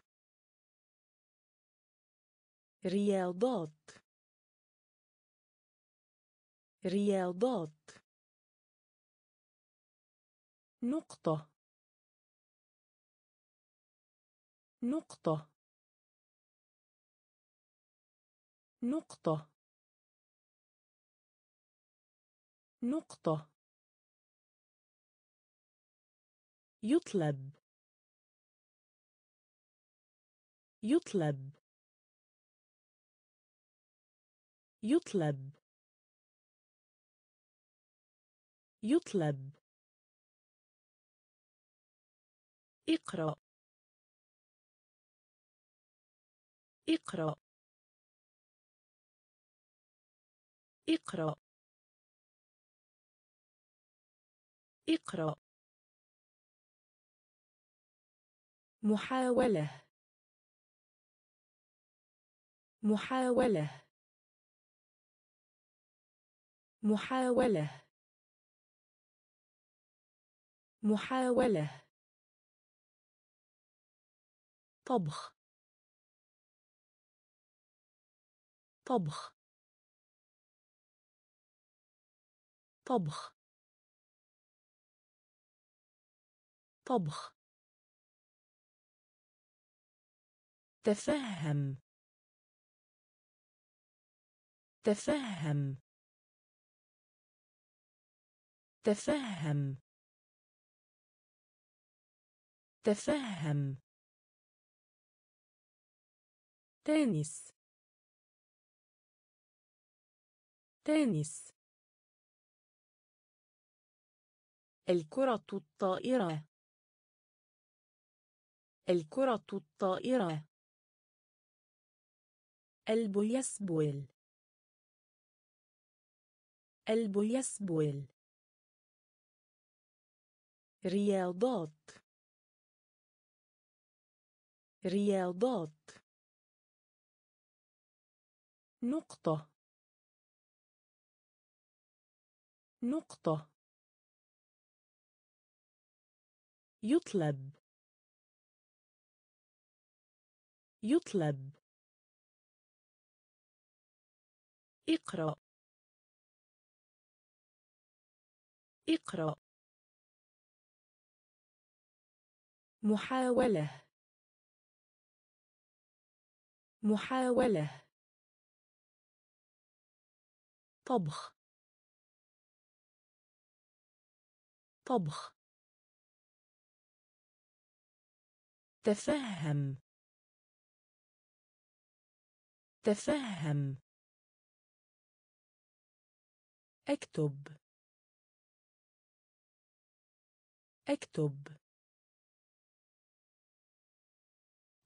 رياضات. رياضات. نقطة. نقطة. نقطة. نقطة. يطلب. يطلب. يطلب. يطلب. اقرأ. اقرأ. اقرأ. اقرأ. محاولة. محاولة. محاولة. محاولة. طبخ. طبخ. طبخ. طبخ. تفهم. تفهم. تفهم. تفهم. تنس. تنس. الكرة الطائرة. الكرة الطائرة. البيسبول البيسبول رياضات. رياضات. نقطة. نقطة. يطلب. يطلب. اقرأ. اقرأ. محاولة. محاولة. طبخ. طبخ. تفهم. تفهم. اكتب. اكتب.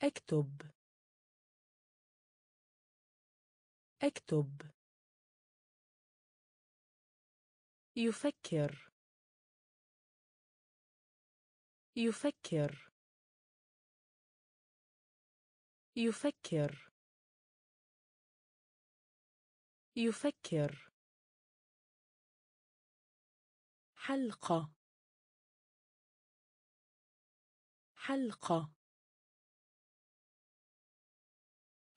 اكتب. اكتب. يفكر. يفكر. يفكر. يفكر. حلقة. حلقة.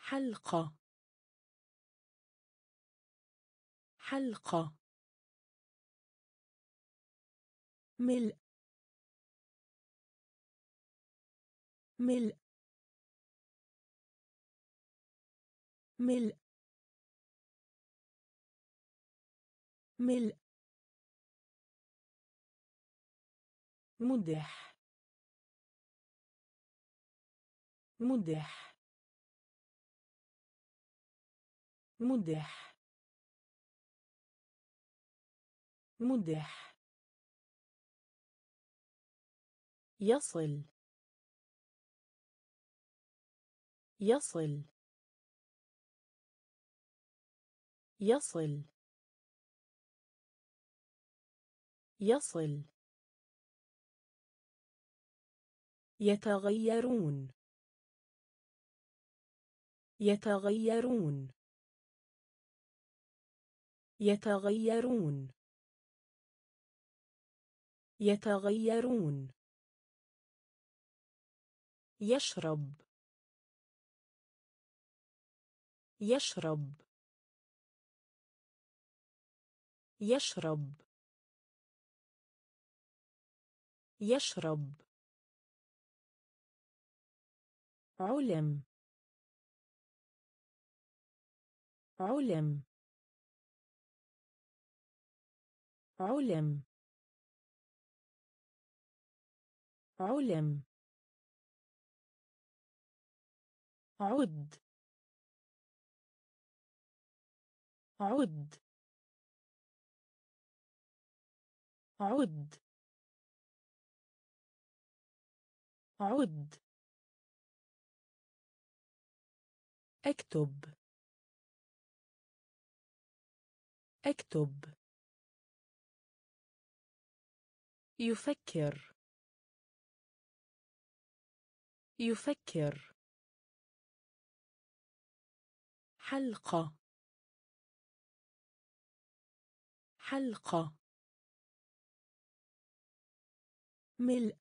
حلقة. حلقة. ملء. ملء. ملء. ملء. مدح. مدح. مدح مدح يصل. يصل. يصل. يصل. يتغيرون. يتغيرون. يتغيرون. يتغيرون. يشرب. يشرب. يشرب. يشرب. علم. علم. علم. علم. عد. عد. عد. عد. اكتب. اكتب. يفكر. يفكر. حلقة. حلقة. ملء.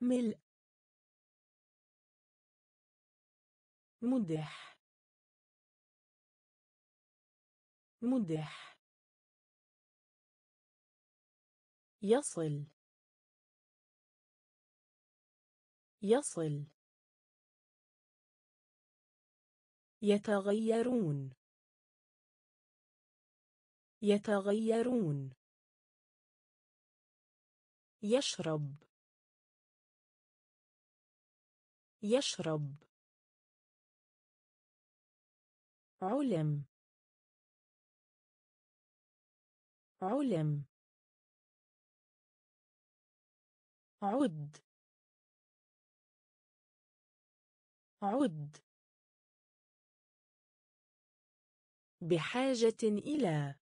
ملء. مدح. مدح. يصل. يصل. يتغيرون. يتغيرون. يشرب. يشرب. علم. علم. عد. عد. بحاجة إلى.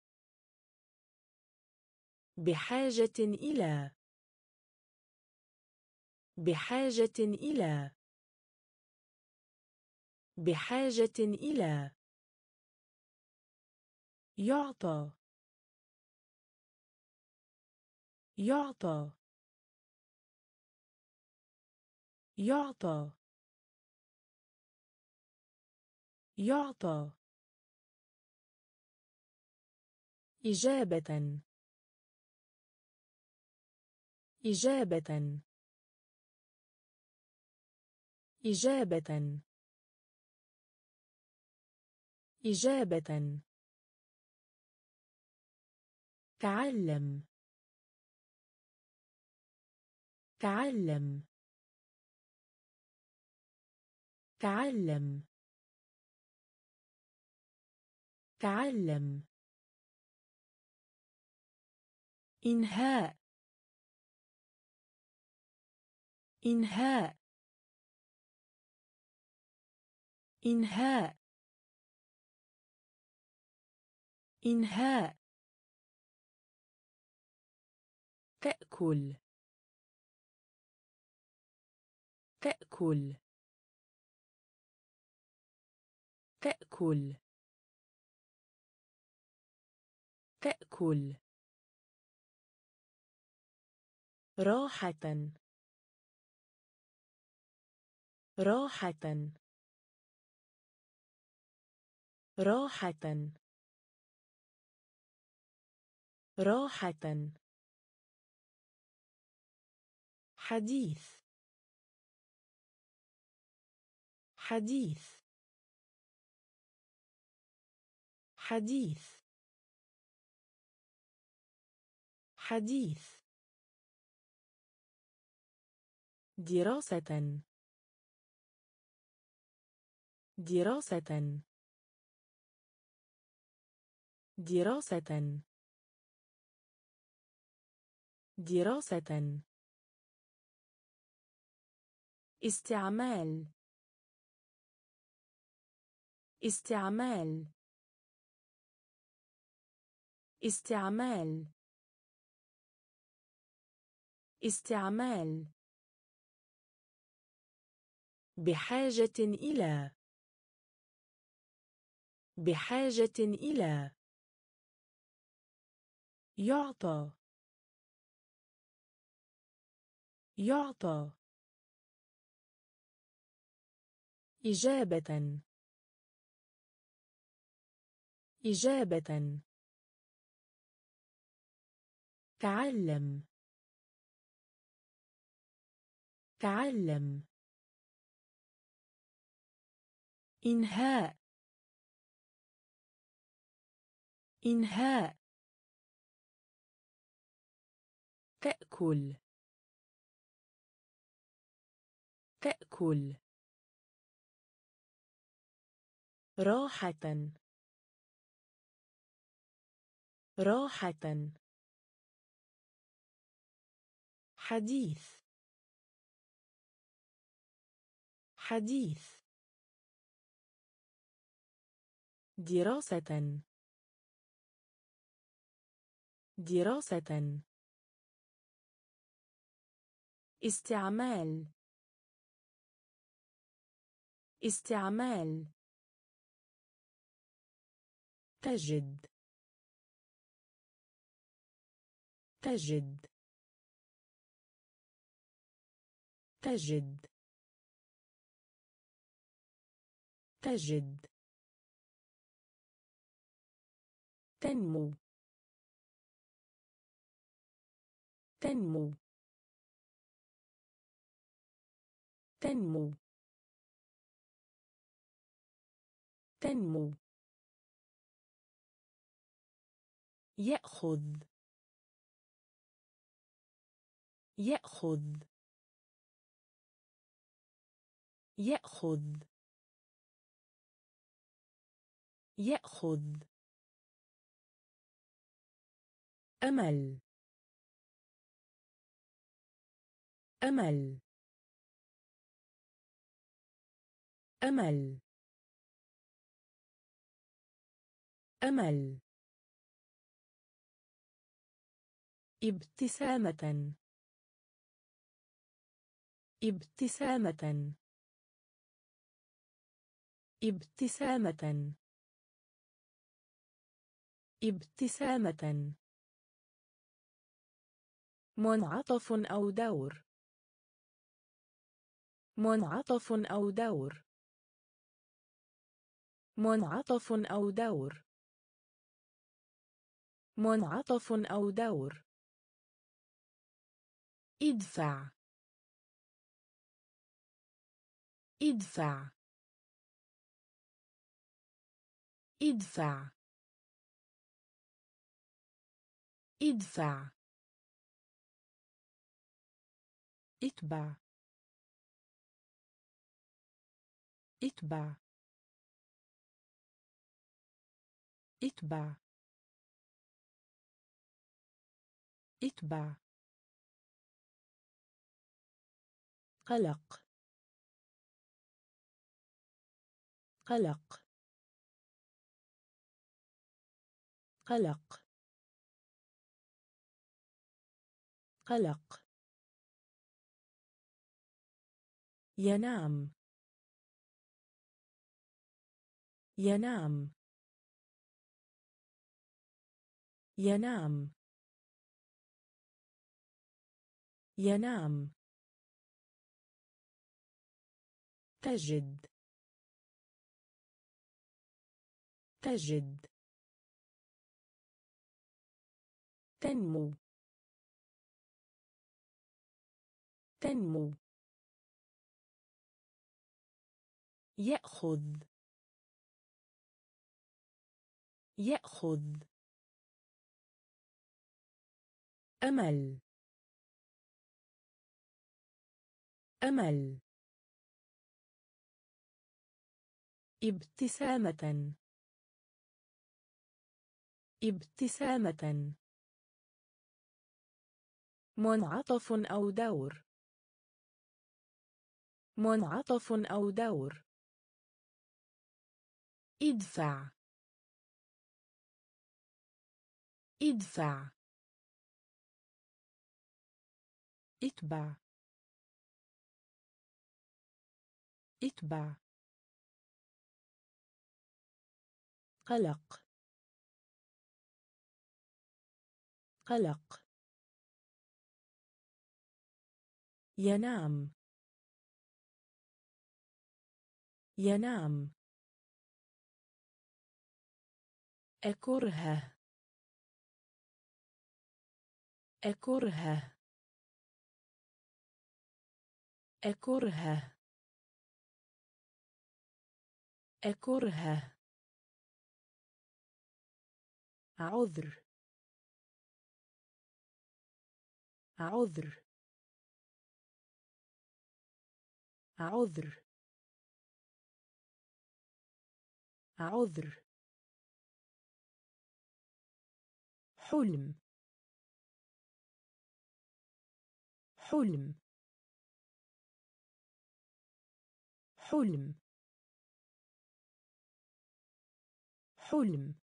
بحاجة إلى. بحاجة إلى. بحاجة إلى. يعطى. يعطى. يعطى. يعطى. إجابة. إجابة. إجابة. إجابة. تعلم. تعلم. تعلم. تعلم. إنهاء. إنهاء. إنهاء. إنهاء. تأكل. تأكل. تأكل. تأكل. راحة. راحة. راحة. راحة. حديث. حديث. حديث. حديث. دراسة. دراسة. دراسة. دراسة. استعمال. استعمال. استعمال. استعمال. بحاجة إلى. بحاجة إلى. يعطى. يعطى. إجابة. إجابة. تعلم. تعلم. إنهاء. إنهاء. تأكل. تأكل. راحة. راحة. حديث. حديث. دراسة. دراسة. استعمال. استعمال. تجد. تجد. تجد. تجد. تنمو. تنمو. تنمو. تنمو. يأخذ. يأخذ. يأخذ. يأخذ. أمل. أمل. أمل. أمل. ابتسامة. ابتسامة. ابتسامة. ابتسامة. منعطف أو دور. منعطف أو دور. منعطف أو دور. منعطف أو دور. ادفع. ادفع. ادفع ادفع اتبع اتبع اتبع اتبع قلق. قلق. قلق. قلق. ينام. ينام. ينام. ينام. تجد. تجد. تنمو. تنمو. يأخذ. يأخذ. أمل. أمل. ابتسامة. ابتسامة. منعطف أو دور. منعطف أو دور. ادفع. ادفع. اتبع. اتبع. قلق. قلق. ينام. ينام. أكره. أكره. أكره. أكره. عذر. عذر. عذر. عذر. حلم. حلم. حلم. حلم.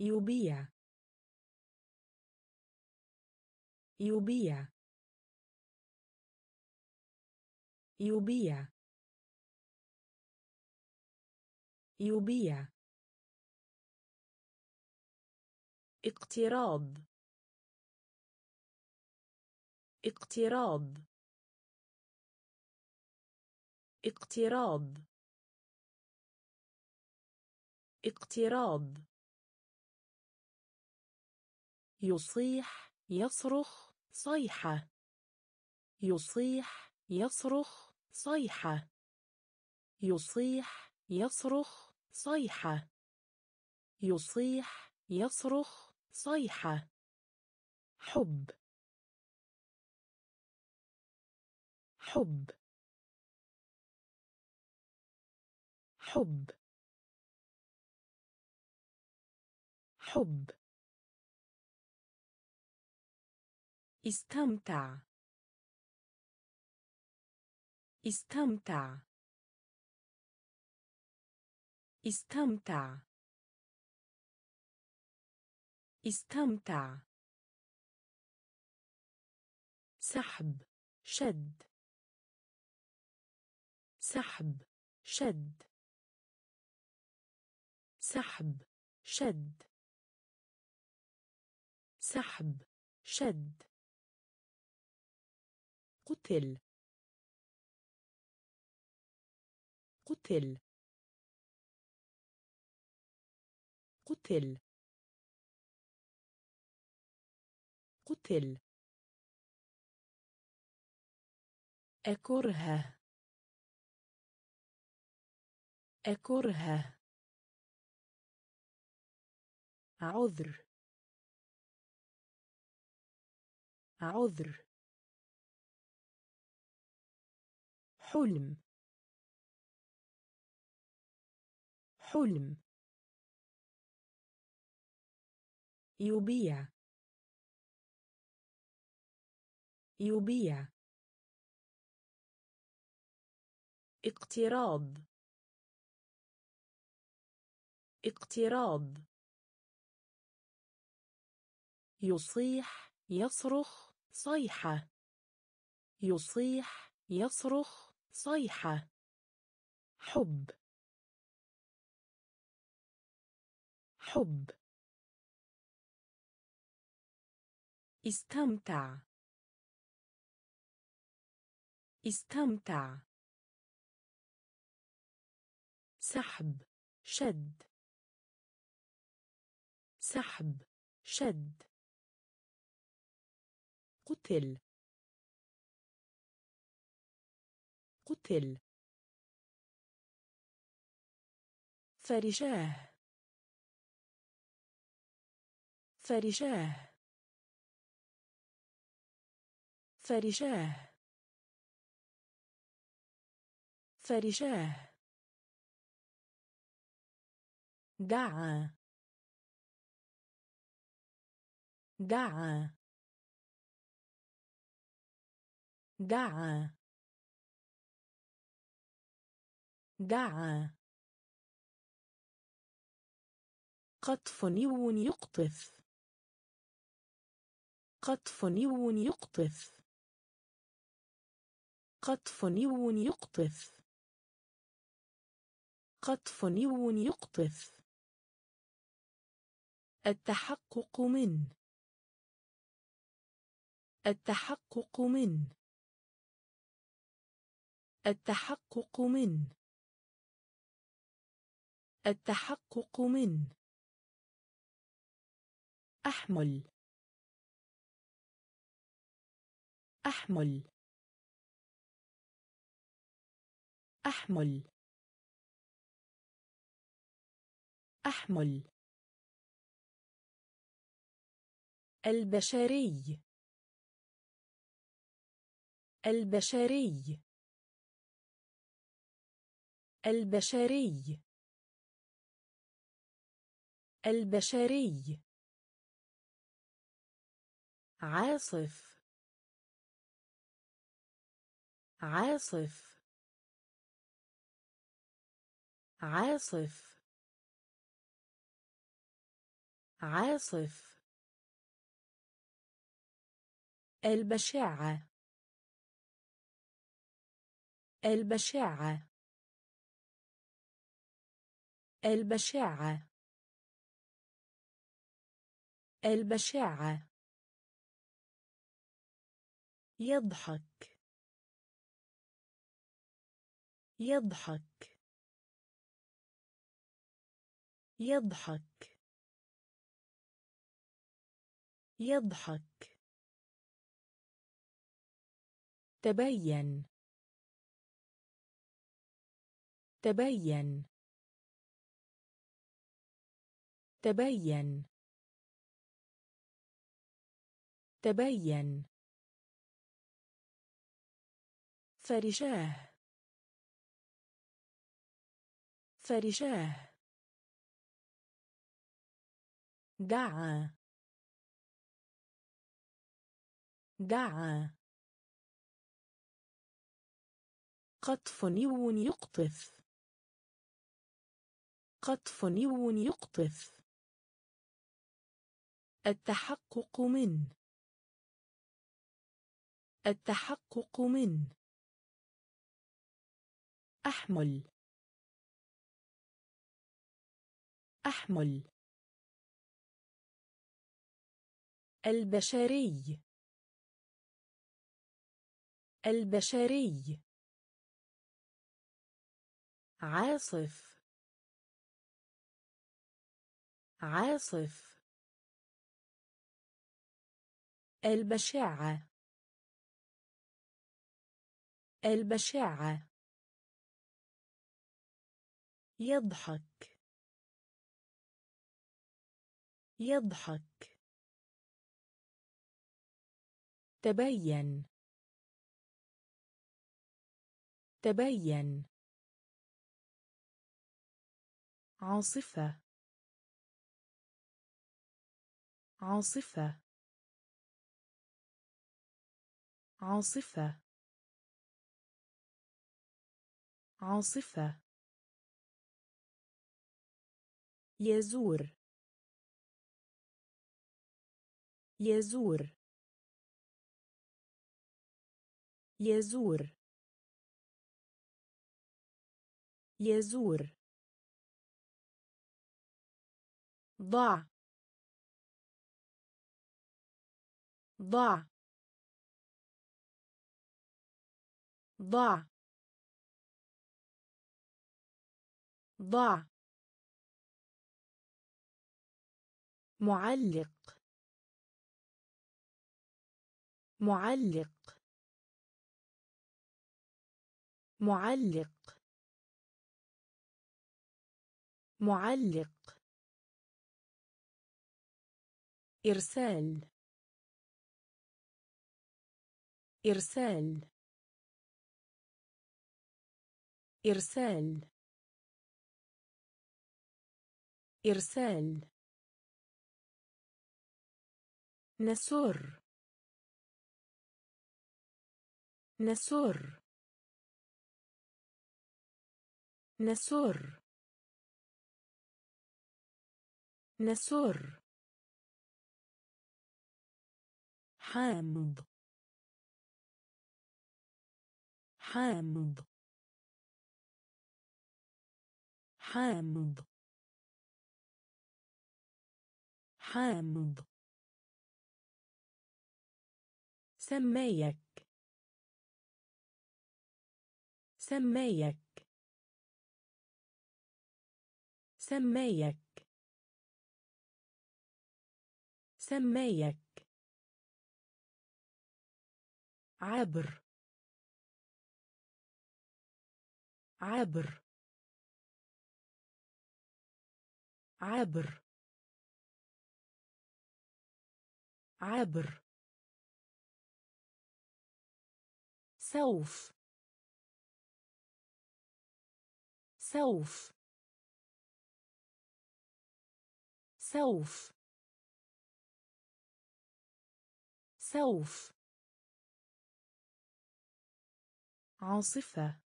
يبيع. يبيع. يبيع. يبيع. اقتراض اقتراض اقتراض اقتراض يصيح يصرخ صيحة. يصيح يصرخ. صيحة. يصيح يصرخ صيحة. يصيح يصرخ صيحة. حب. حب. حب. حب. استمتع. استمتع. استمتع. استمتع. سحب شد. سحب شد. سحب شد. سحب شد. قتل. قتل. قتل. قتل. أكره. أكره. عذر. عذر. حلم. حلم. يبيع. يبيع. اقتراض. اقتراض. يصيح يصرخ صيحة. يصيح يصرخ صيحة. حب. حب. استمتع. استمتع. سحب. شد. سحب. شد. قتل. قتل. فرشاه. فرشاه فرشاه فرشاه دعا. دعا. دعا. دعا. قطف نيو يقطف. قطف نيو يقطف. قطف نيو يقطف. قطف نيو يقطف. التحقق من. التحقق من. التحقق من. التحقق من. أحمل. أحمل. أحمل. أحمل. البشري. البشري. البشري. البشري. عاصف. عاصف. عاصف. عاصف. البشعة البشعة البشعة البشعة يضحك. يضحك. يضحك. يضحك. تبين. تبين. تبين. تبين. فرشاه. فرشاه دعا. دعا. قطف نيو يقطف. قطف نيو يقطف. التحقق من. التحقق من. أحمل. أحمل. البشري. البشري. عاصف. عاصف. البشعة. البشعة. يضحك. يضحك. تبين. تبين. عاصفة. عاصفة. عاصفة. عاصفة. يزور. يزور. يزور. يزور. ضع ضع ضع ضع معلق. معلق. معلق. معلق. إرسال. إرسال. إرسال. إرسال. نسر. نسر. نسر. نسر. حامض. حامض. حامض. حامض. سميك سميك سميك سميك عبر. عبر. عبر. عبر. سوف. سوف. سوف. سوف. عاصفة.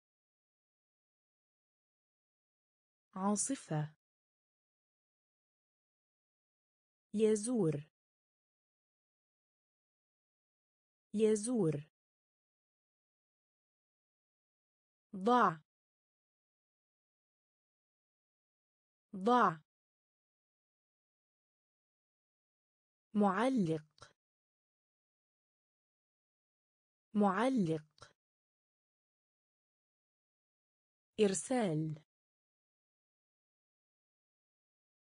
عاصفة. يزور. يزور. ضع. ضع. معلق. معلق. إرسال.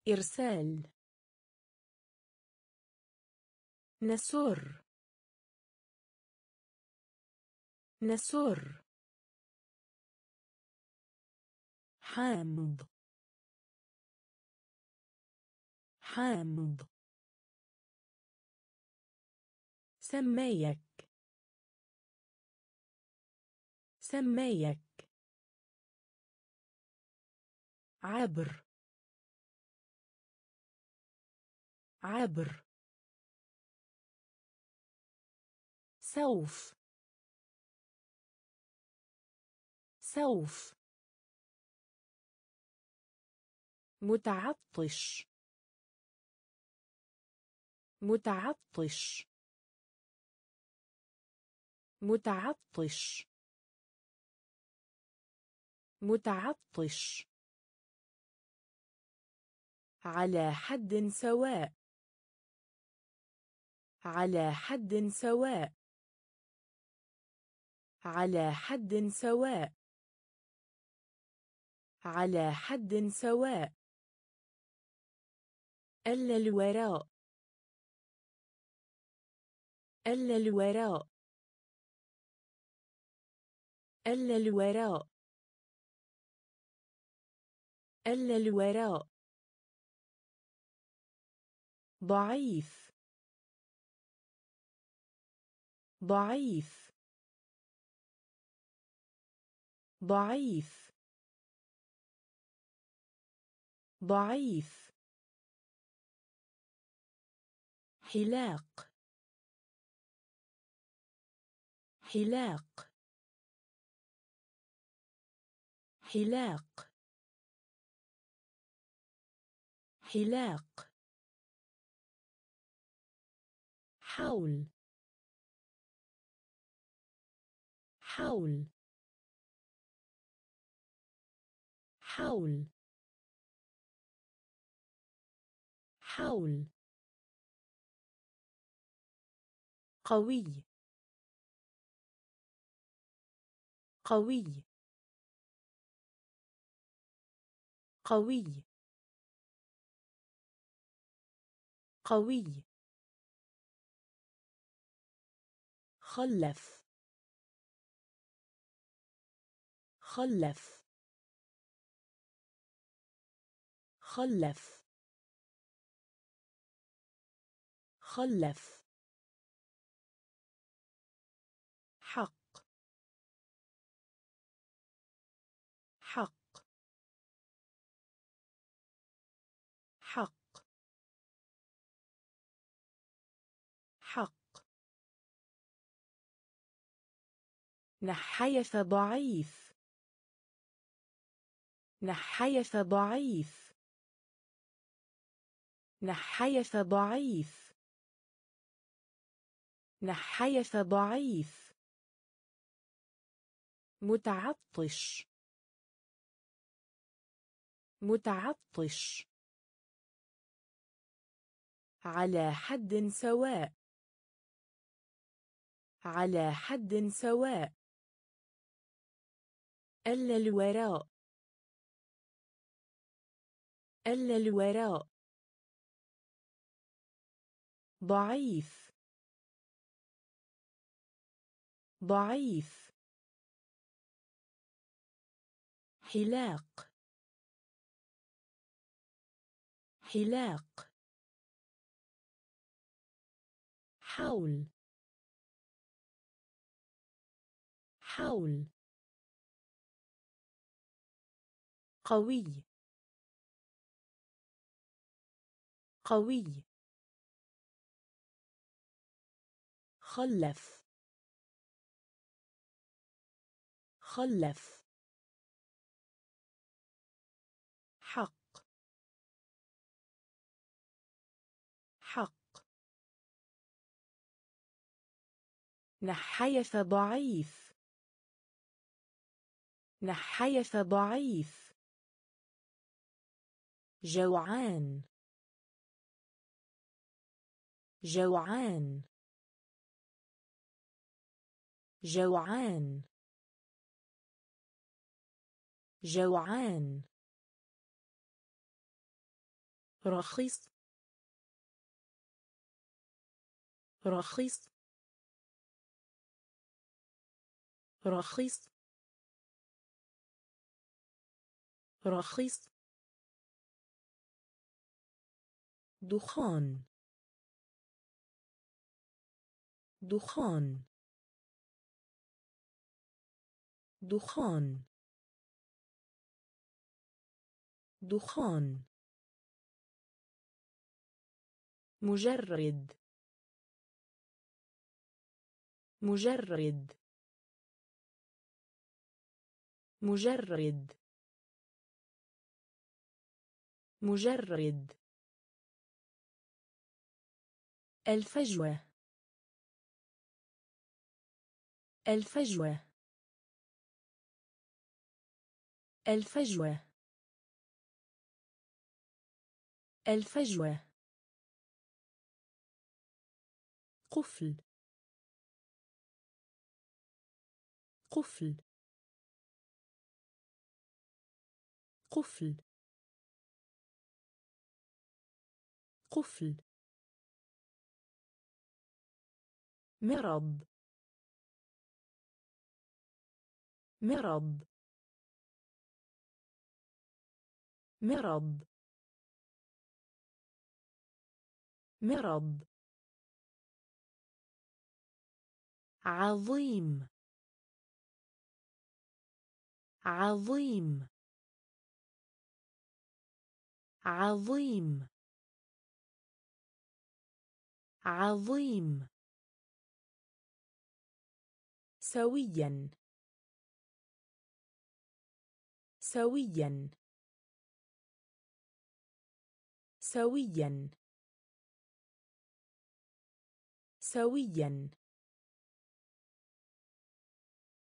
إرسال. نسر. نسر. حامض. حامض. سميك سميك عبر. عبر. سوف. سوف. متعطش. متعطش. متعطش. متعطش. على حد سواء. على حد سواء. على حد سواء. على حد سواء. ألا الوراء. ألا الوراء. ألا الوراء. ألا الوراء. ضعيف. ضعيف. ضعيف. ضعيف. حلاق. حلاق. حلاق. حلاق. حول. حول. حول. حول. قوي. قوي. قوي. قوي. خلف. خلف. خلف. خلف. نحيف ضعيف. نحيف ضعيف. نحيف ضعيف. نحيف ضعيف. متعطش. متعطش. على حد سواء. على حد سواء. ألا الوراء. ألا الوراء. ضعيف. ضعيف. حلاق. حلاق. حول. حول. قوي. قوي. خلف. خلف. حق. حق. نحيف ضعيف. نحيف ضعيف. جوعان. جوعان. جوعان. جوعان. رخيص. رخيص. رخيص. رخيص. دخان. دخان. دخان. دخان. مجرد. مجرد. مجرد. مجرد. الفجوة. الفجوة. الفجوة. الفجوة. قفل. قفل. قفل. قفل. مرض. مرض. مرض. مرض. عظيم. عظيم. عظيم. عظيم. سويا. سويا. سويا. سويا.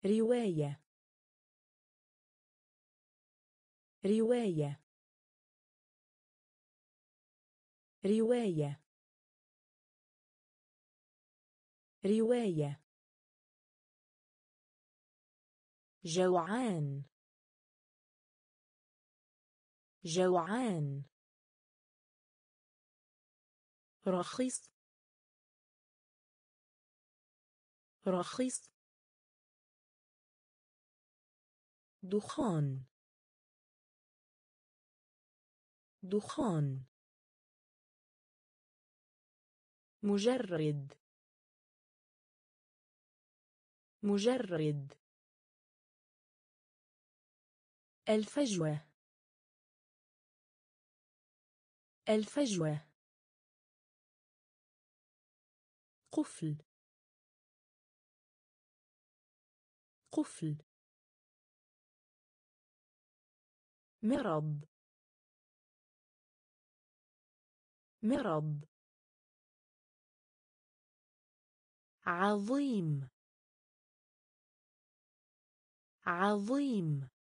رواية. رواية. رواية. رواية. جوعان. جوعان. رخيص. رخيص. دخان. دخان. مجرد. مجرد. الفجوة. الفجوة. قفل. قفل. مرض. مرض. عظيم. عظيم.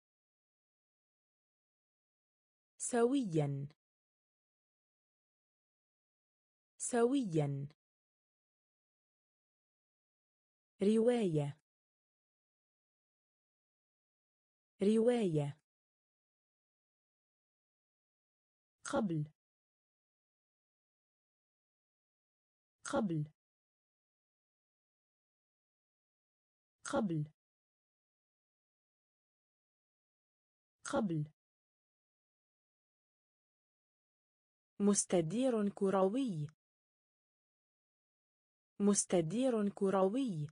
سويا. سويا. رواية. رواية. قبل. قبل. قبل. قبل. مستدير كروي. مستدير كروي.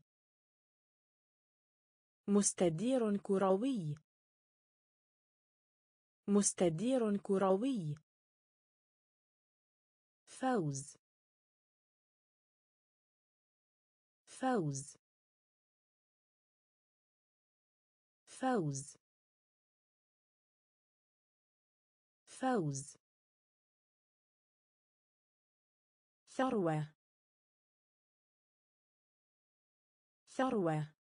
مستدير كروي. مستدير كروي. فوز. فوز. فوز. فوز. ثروة. ثروة.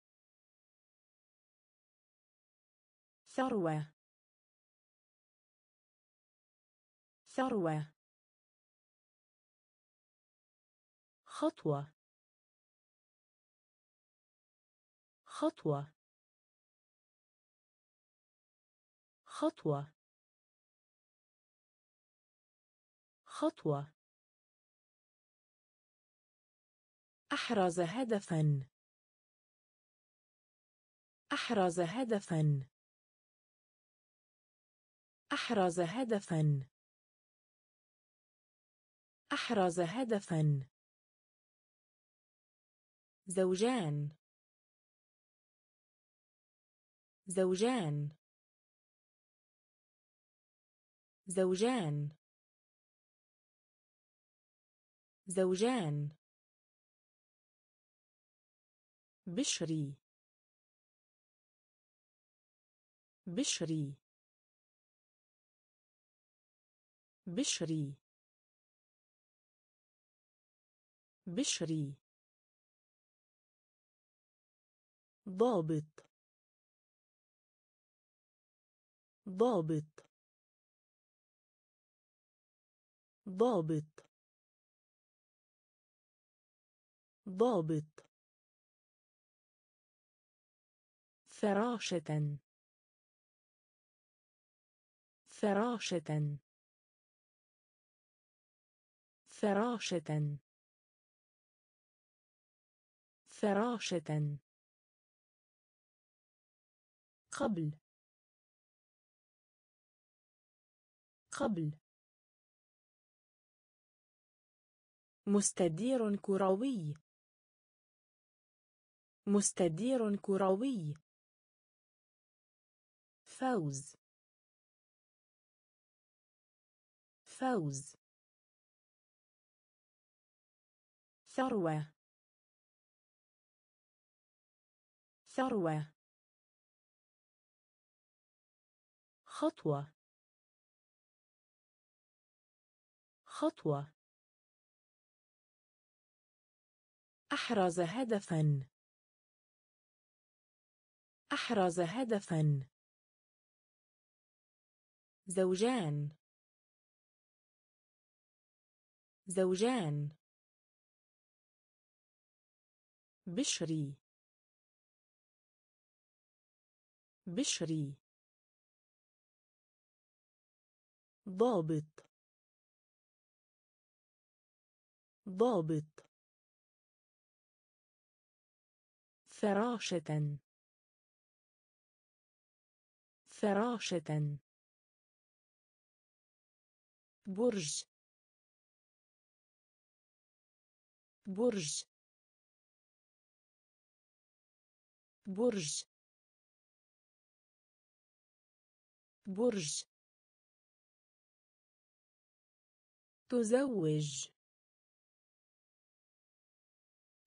ثروة. ثروة. خطوة. خطوة. خطوة. خطوة. أحرز هدفا. أحرز هدفا. أحرز هدفا. أحرز هدفا. زوجان. زوجان. زوجان. زوجان. بشري. بشري. بشري. بشري. ضابط. ضابط. ضابط. ضابط. فراشة فراشة فراشة فراشة قبل. قبل. مستدير كروي. مستدير كروي. فوز. فوز. ثروة. ثروة. خطوة. خطوة. أحرز هدفا. أحرز هدفا. زوجان. زوجان. بشري. بشري. ضابط. ضابط. فراشة. فراشة. برج. برج. برج. برج. تزوج.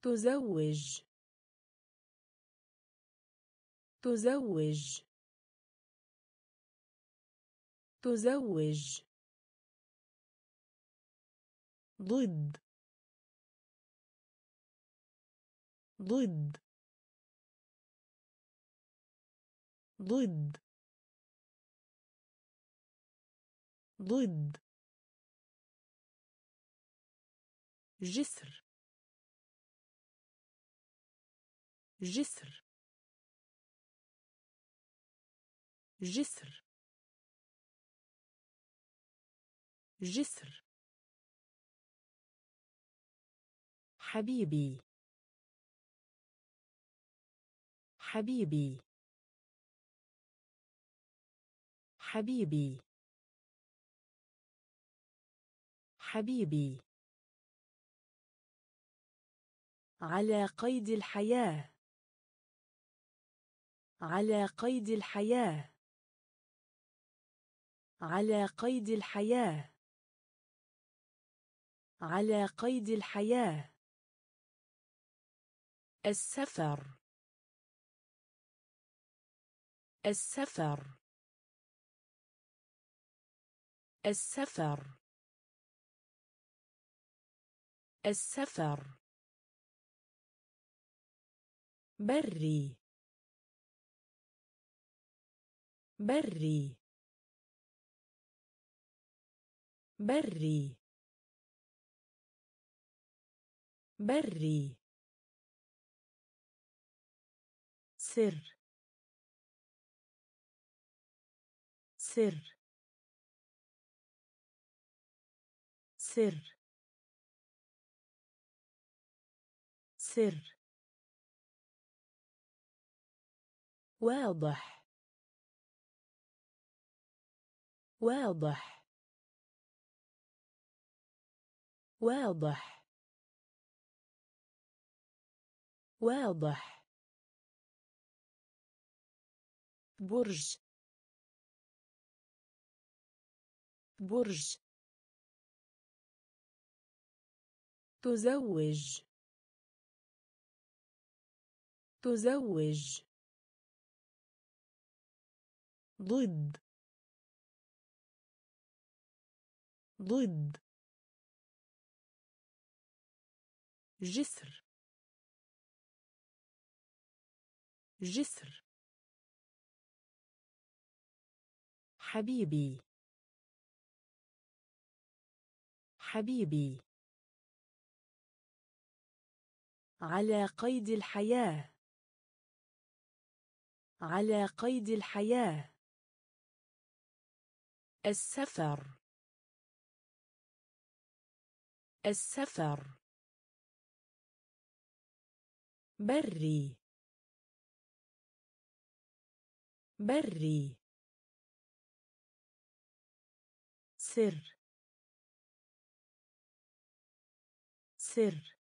تزوج. تزوج. تزوج. ضد. ضد. ضد. ضد. جسر. جسر. جسر. جسر. حبيبي. حبيبي. حبيبي. حبيبي. على قيد الحياة. على قيد الحياة. على قيد الحياة. على قيد الحياة. السفر. السفر. السفر. السفر. بري. بري. بري. بري. سر. سر. سر. سر. واضح. واضح. واضح. واضح. برج. برج. تزوج. تزوج. ضد. ضد. جسر. جسر. حبيبي. حبيبي. على قيد الحياة. على قيد الحياة. السفر. السفر. بري. بري. سر. سر.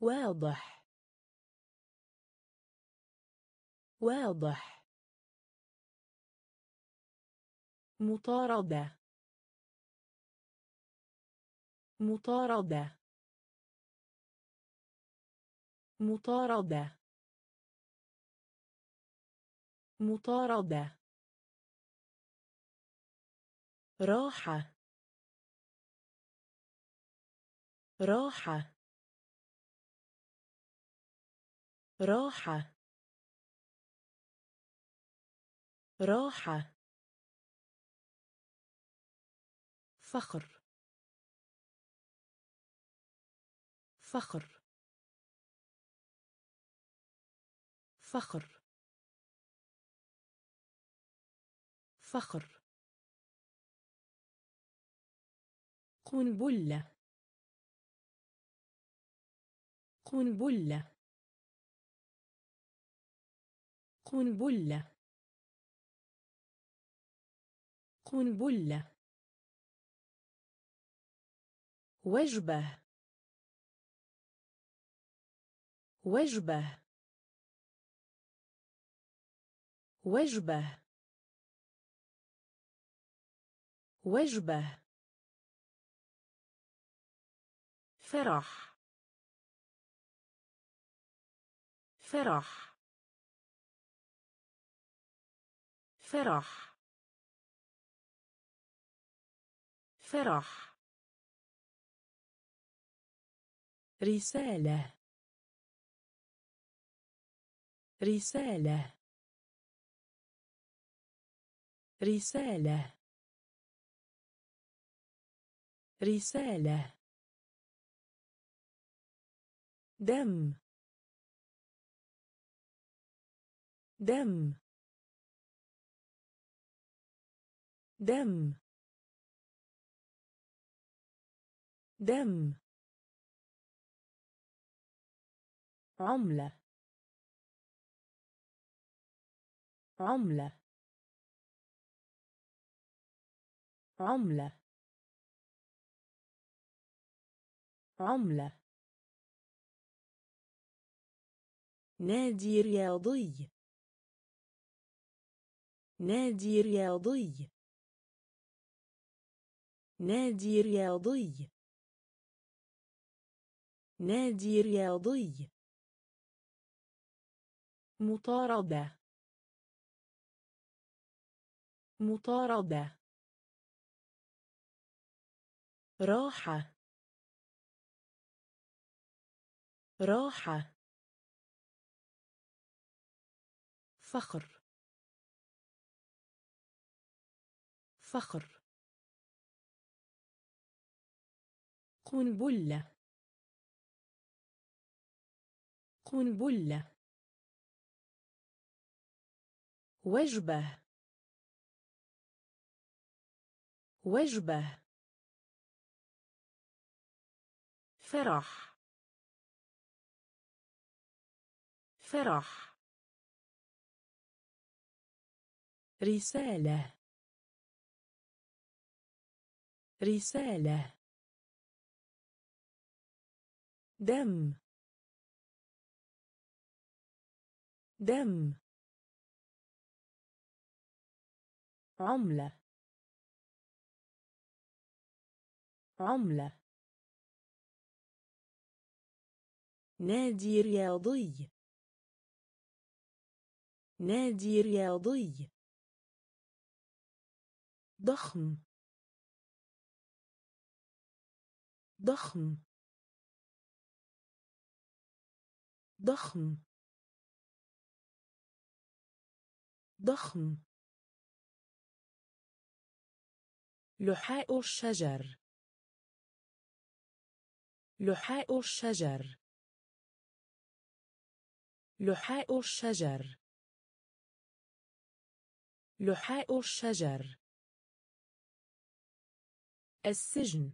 واضح. واضح. مطاردة. مطاردة. مطاردة. مطاردة. راحة. راحة. راحة. راحة. فخر. فخر. فخر. فخر. قنبلة. قنبلة. قنبلة. قنبلة. وجبة. وجبة. وجبة. وجبة. فرح. فرح. فرح. فرح. رسالة. رسالة. رسالة. رسالة. دم. دم. دم. دم. عملة. عملة. عملة. عملة. نادي رياضي. نادي رياضي. نادي رياضي. نادي رياضي. مطاردة. مطاردة. راحة. راحة. فخر. فخر. قنبلة قنبلة وجبة. وجبة. فرح. فرح. رسالة. رسالة. دم. دم. عملة. عملة. نادي رياضي. نادي رياضي. ضخم. ضخم. ضخم. ضخم. لحاء الشجر. لحاء الشجر. لحاء الشجر. لحاء الشجر. السجن.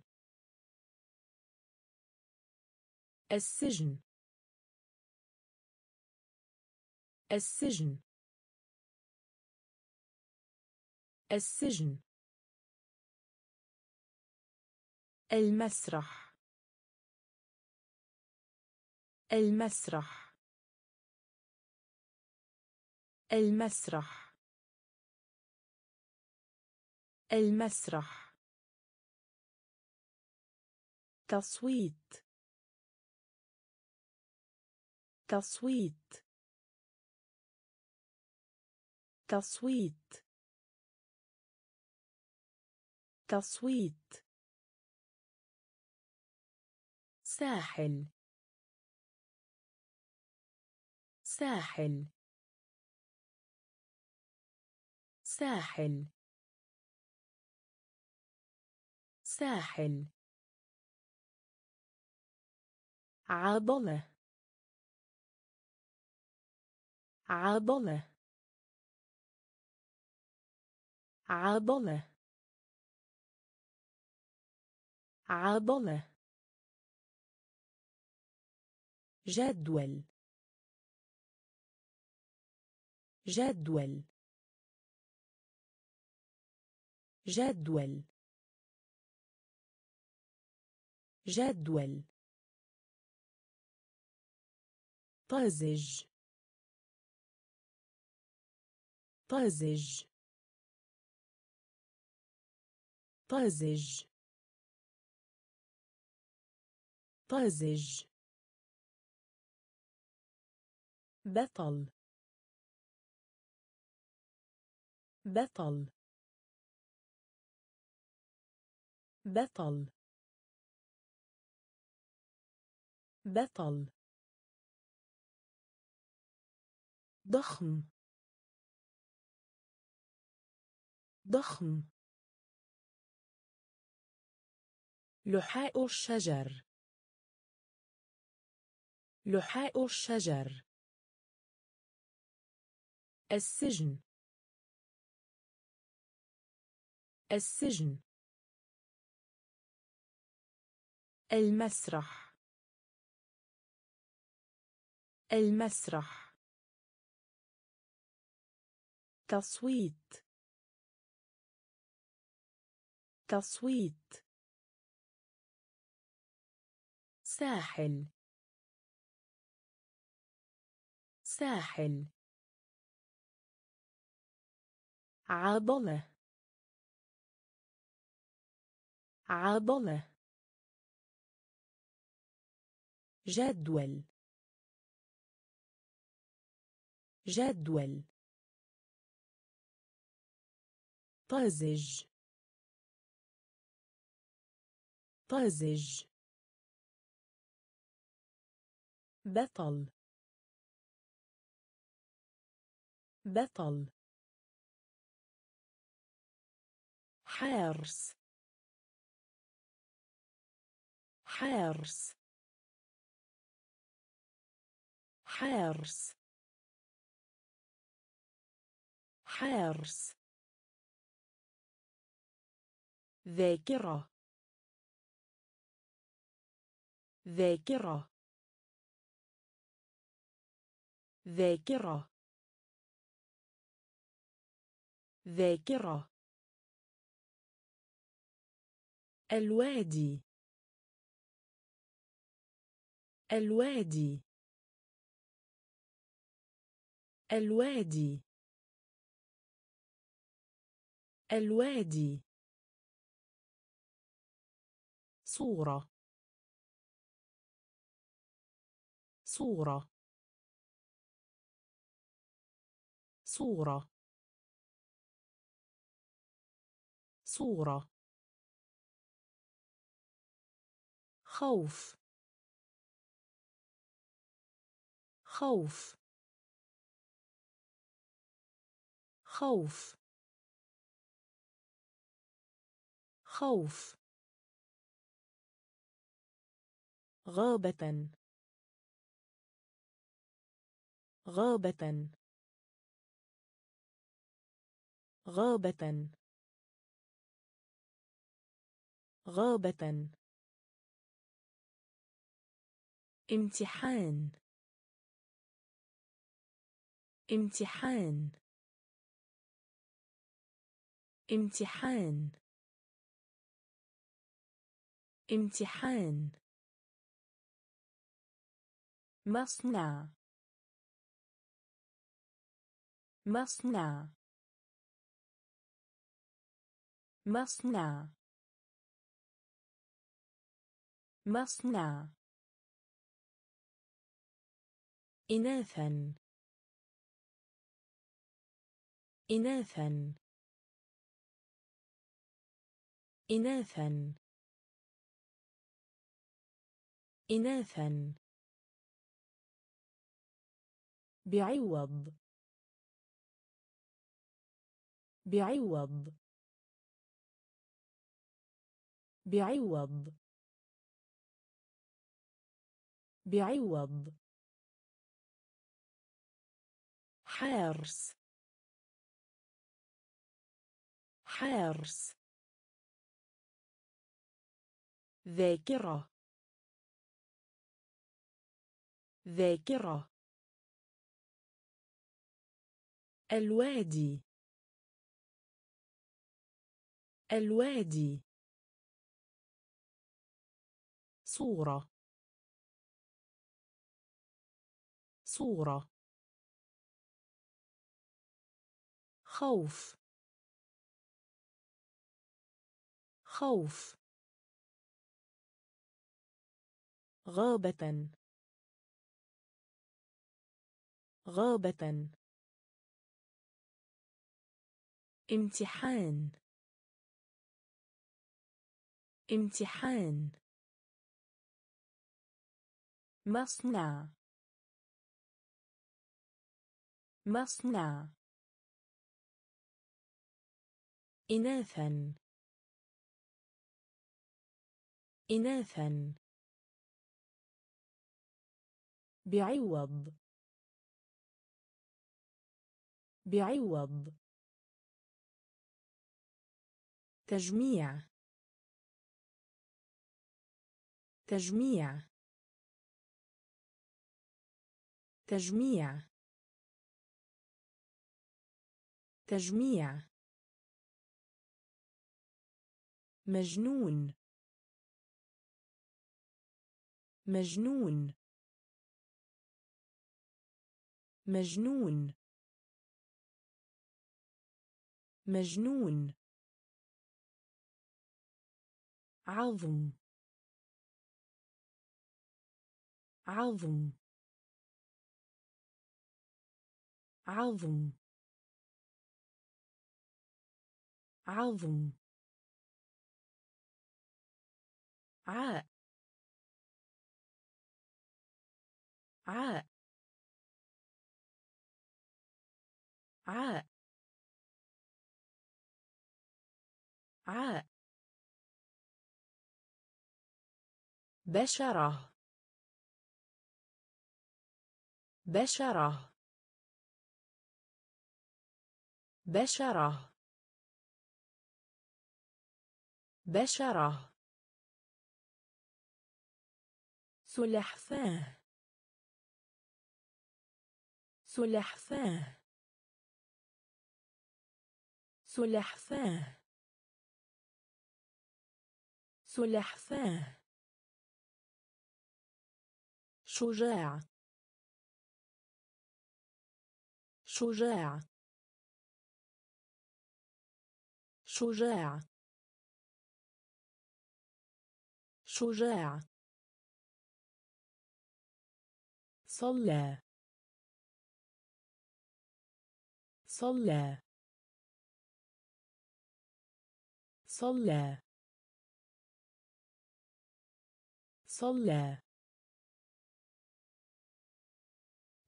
السجن. السجن. السجن. المسرح. المسرح. المسرح. المسرح. تصويت. تصويت. تصويت. تصويت. ساحل. ساحل. ساحل. ساحل. عضلة. عضلة. عضلة. عضلة. جدول. جدول. جدول. جدول. طازج. طازج. طازج. طازج. بطل. بطل. بطل. بطل. ضخم. ضخم. لحاء الشجر. لحاء الشجر. السجن. السجن. المسرح. المسرح. تصويت. تصويت. ساحل. ساحل. عضلة عضلة جدول. جدول. طازج. طازج. بطل. بطل. حارس. حارس. حارس. حارس. ذاكرة. ذاكرة. ذاكرة. ذاكرة. الوادي. الوادي. الوادي. الوادي. صورة. صورة. صورة. صورة. خوف. خوف. خوف. خوف. غابة. غابة. غابة. غابة. امتحان. امتحان. امتحان. امتحان. مصنع. مصنع. مصنع. مصنع. إناثا. إناثا. إناثا. إناثا. بعوض. بعوض. بعوض. بعوض. حارس حارس ذاكرة. ذاكرة. الوادي. الوادي. صورة. صورة. خوف. خوف. غابة. غابة. امتحان. امتحان. مصنع. مصنع. إناثا. إناثا. بعوض. بعوض. تجميع. تجميع. تجميع. تجميع. مجنون. مجنون. مجنون. مجنون. عظم. عظم. عظم. عظم. عاء. عاء. عاء. عاء. بشرة. بشرة. بشرة. بشرة. سلحفاة. سلحفاة. سلحفاة. سلحفاة. شجاع شجاع شجاع شجاع صلى. صلى. صلى. صلى.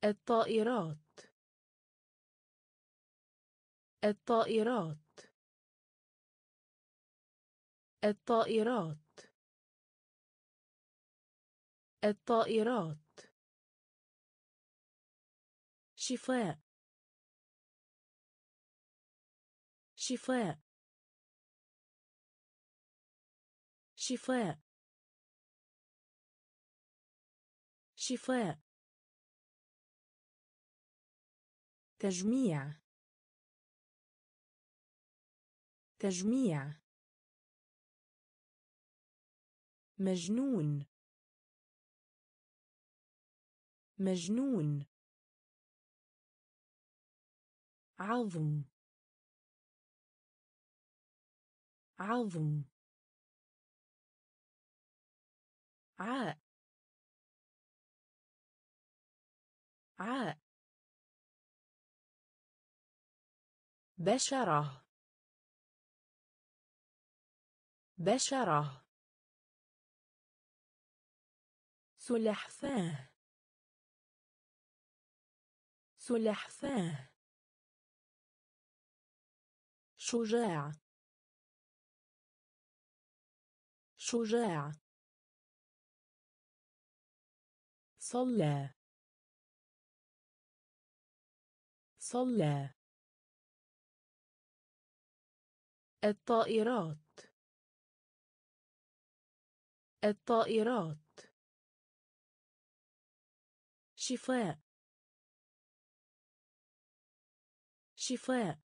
الطائرات. الطائرات. الطائرات. الطائرات. شفاء. شفاء. شفاء. شفاء. تجميع. تجميع. مجنون. مجنون. عظم. عظم. عاء. عاء. بشرة. بشرة. سلحفاة. سلحفاة. شجاع. شجاع. صلى. صلى. الطائرات. الطائرات. شفاء. شفاء.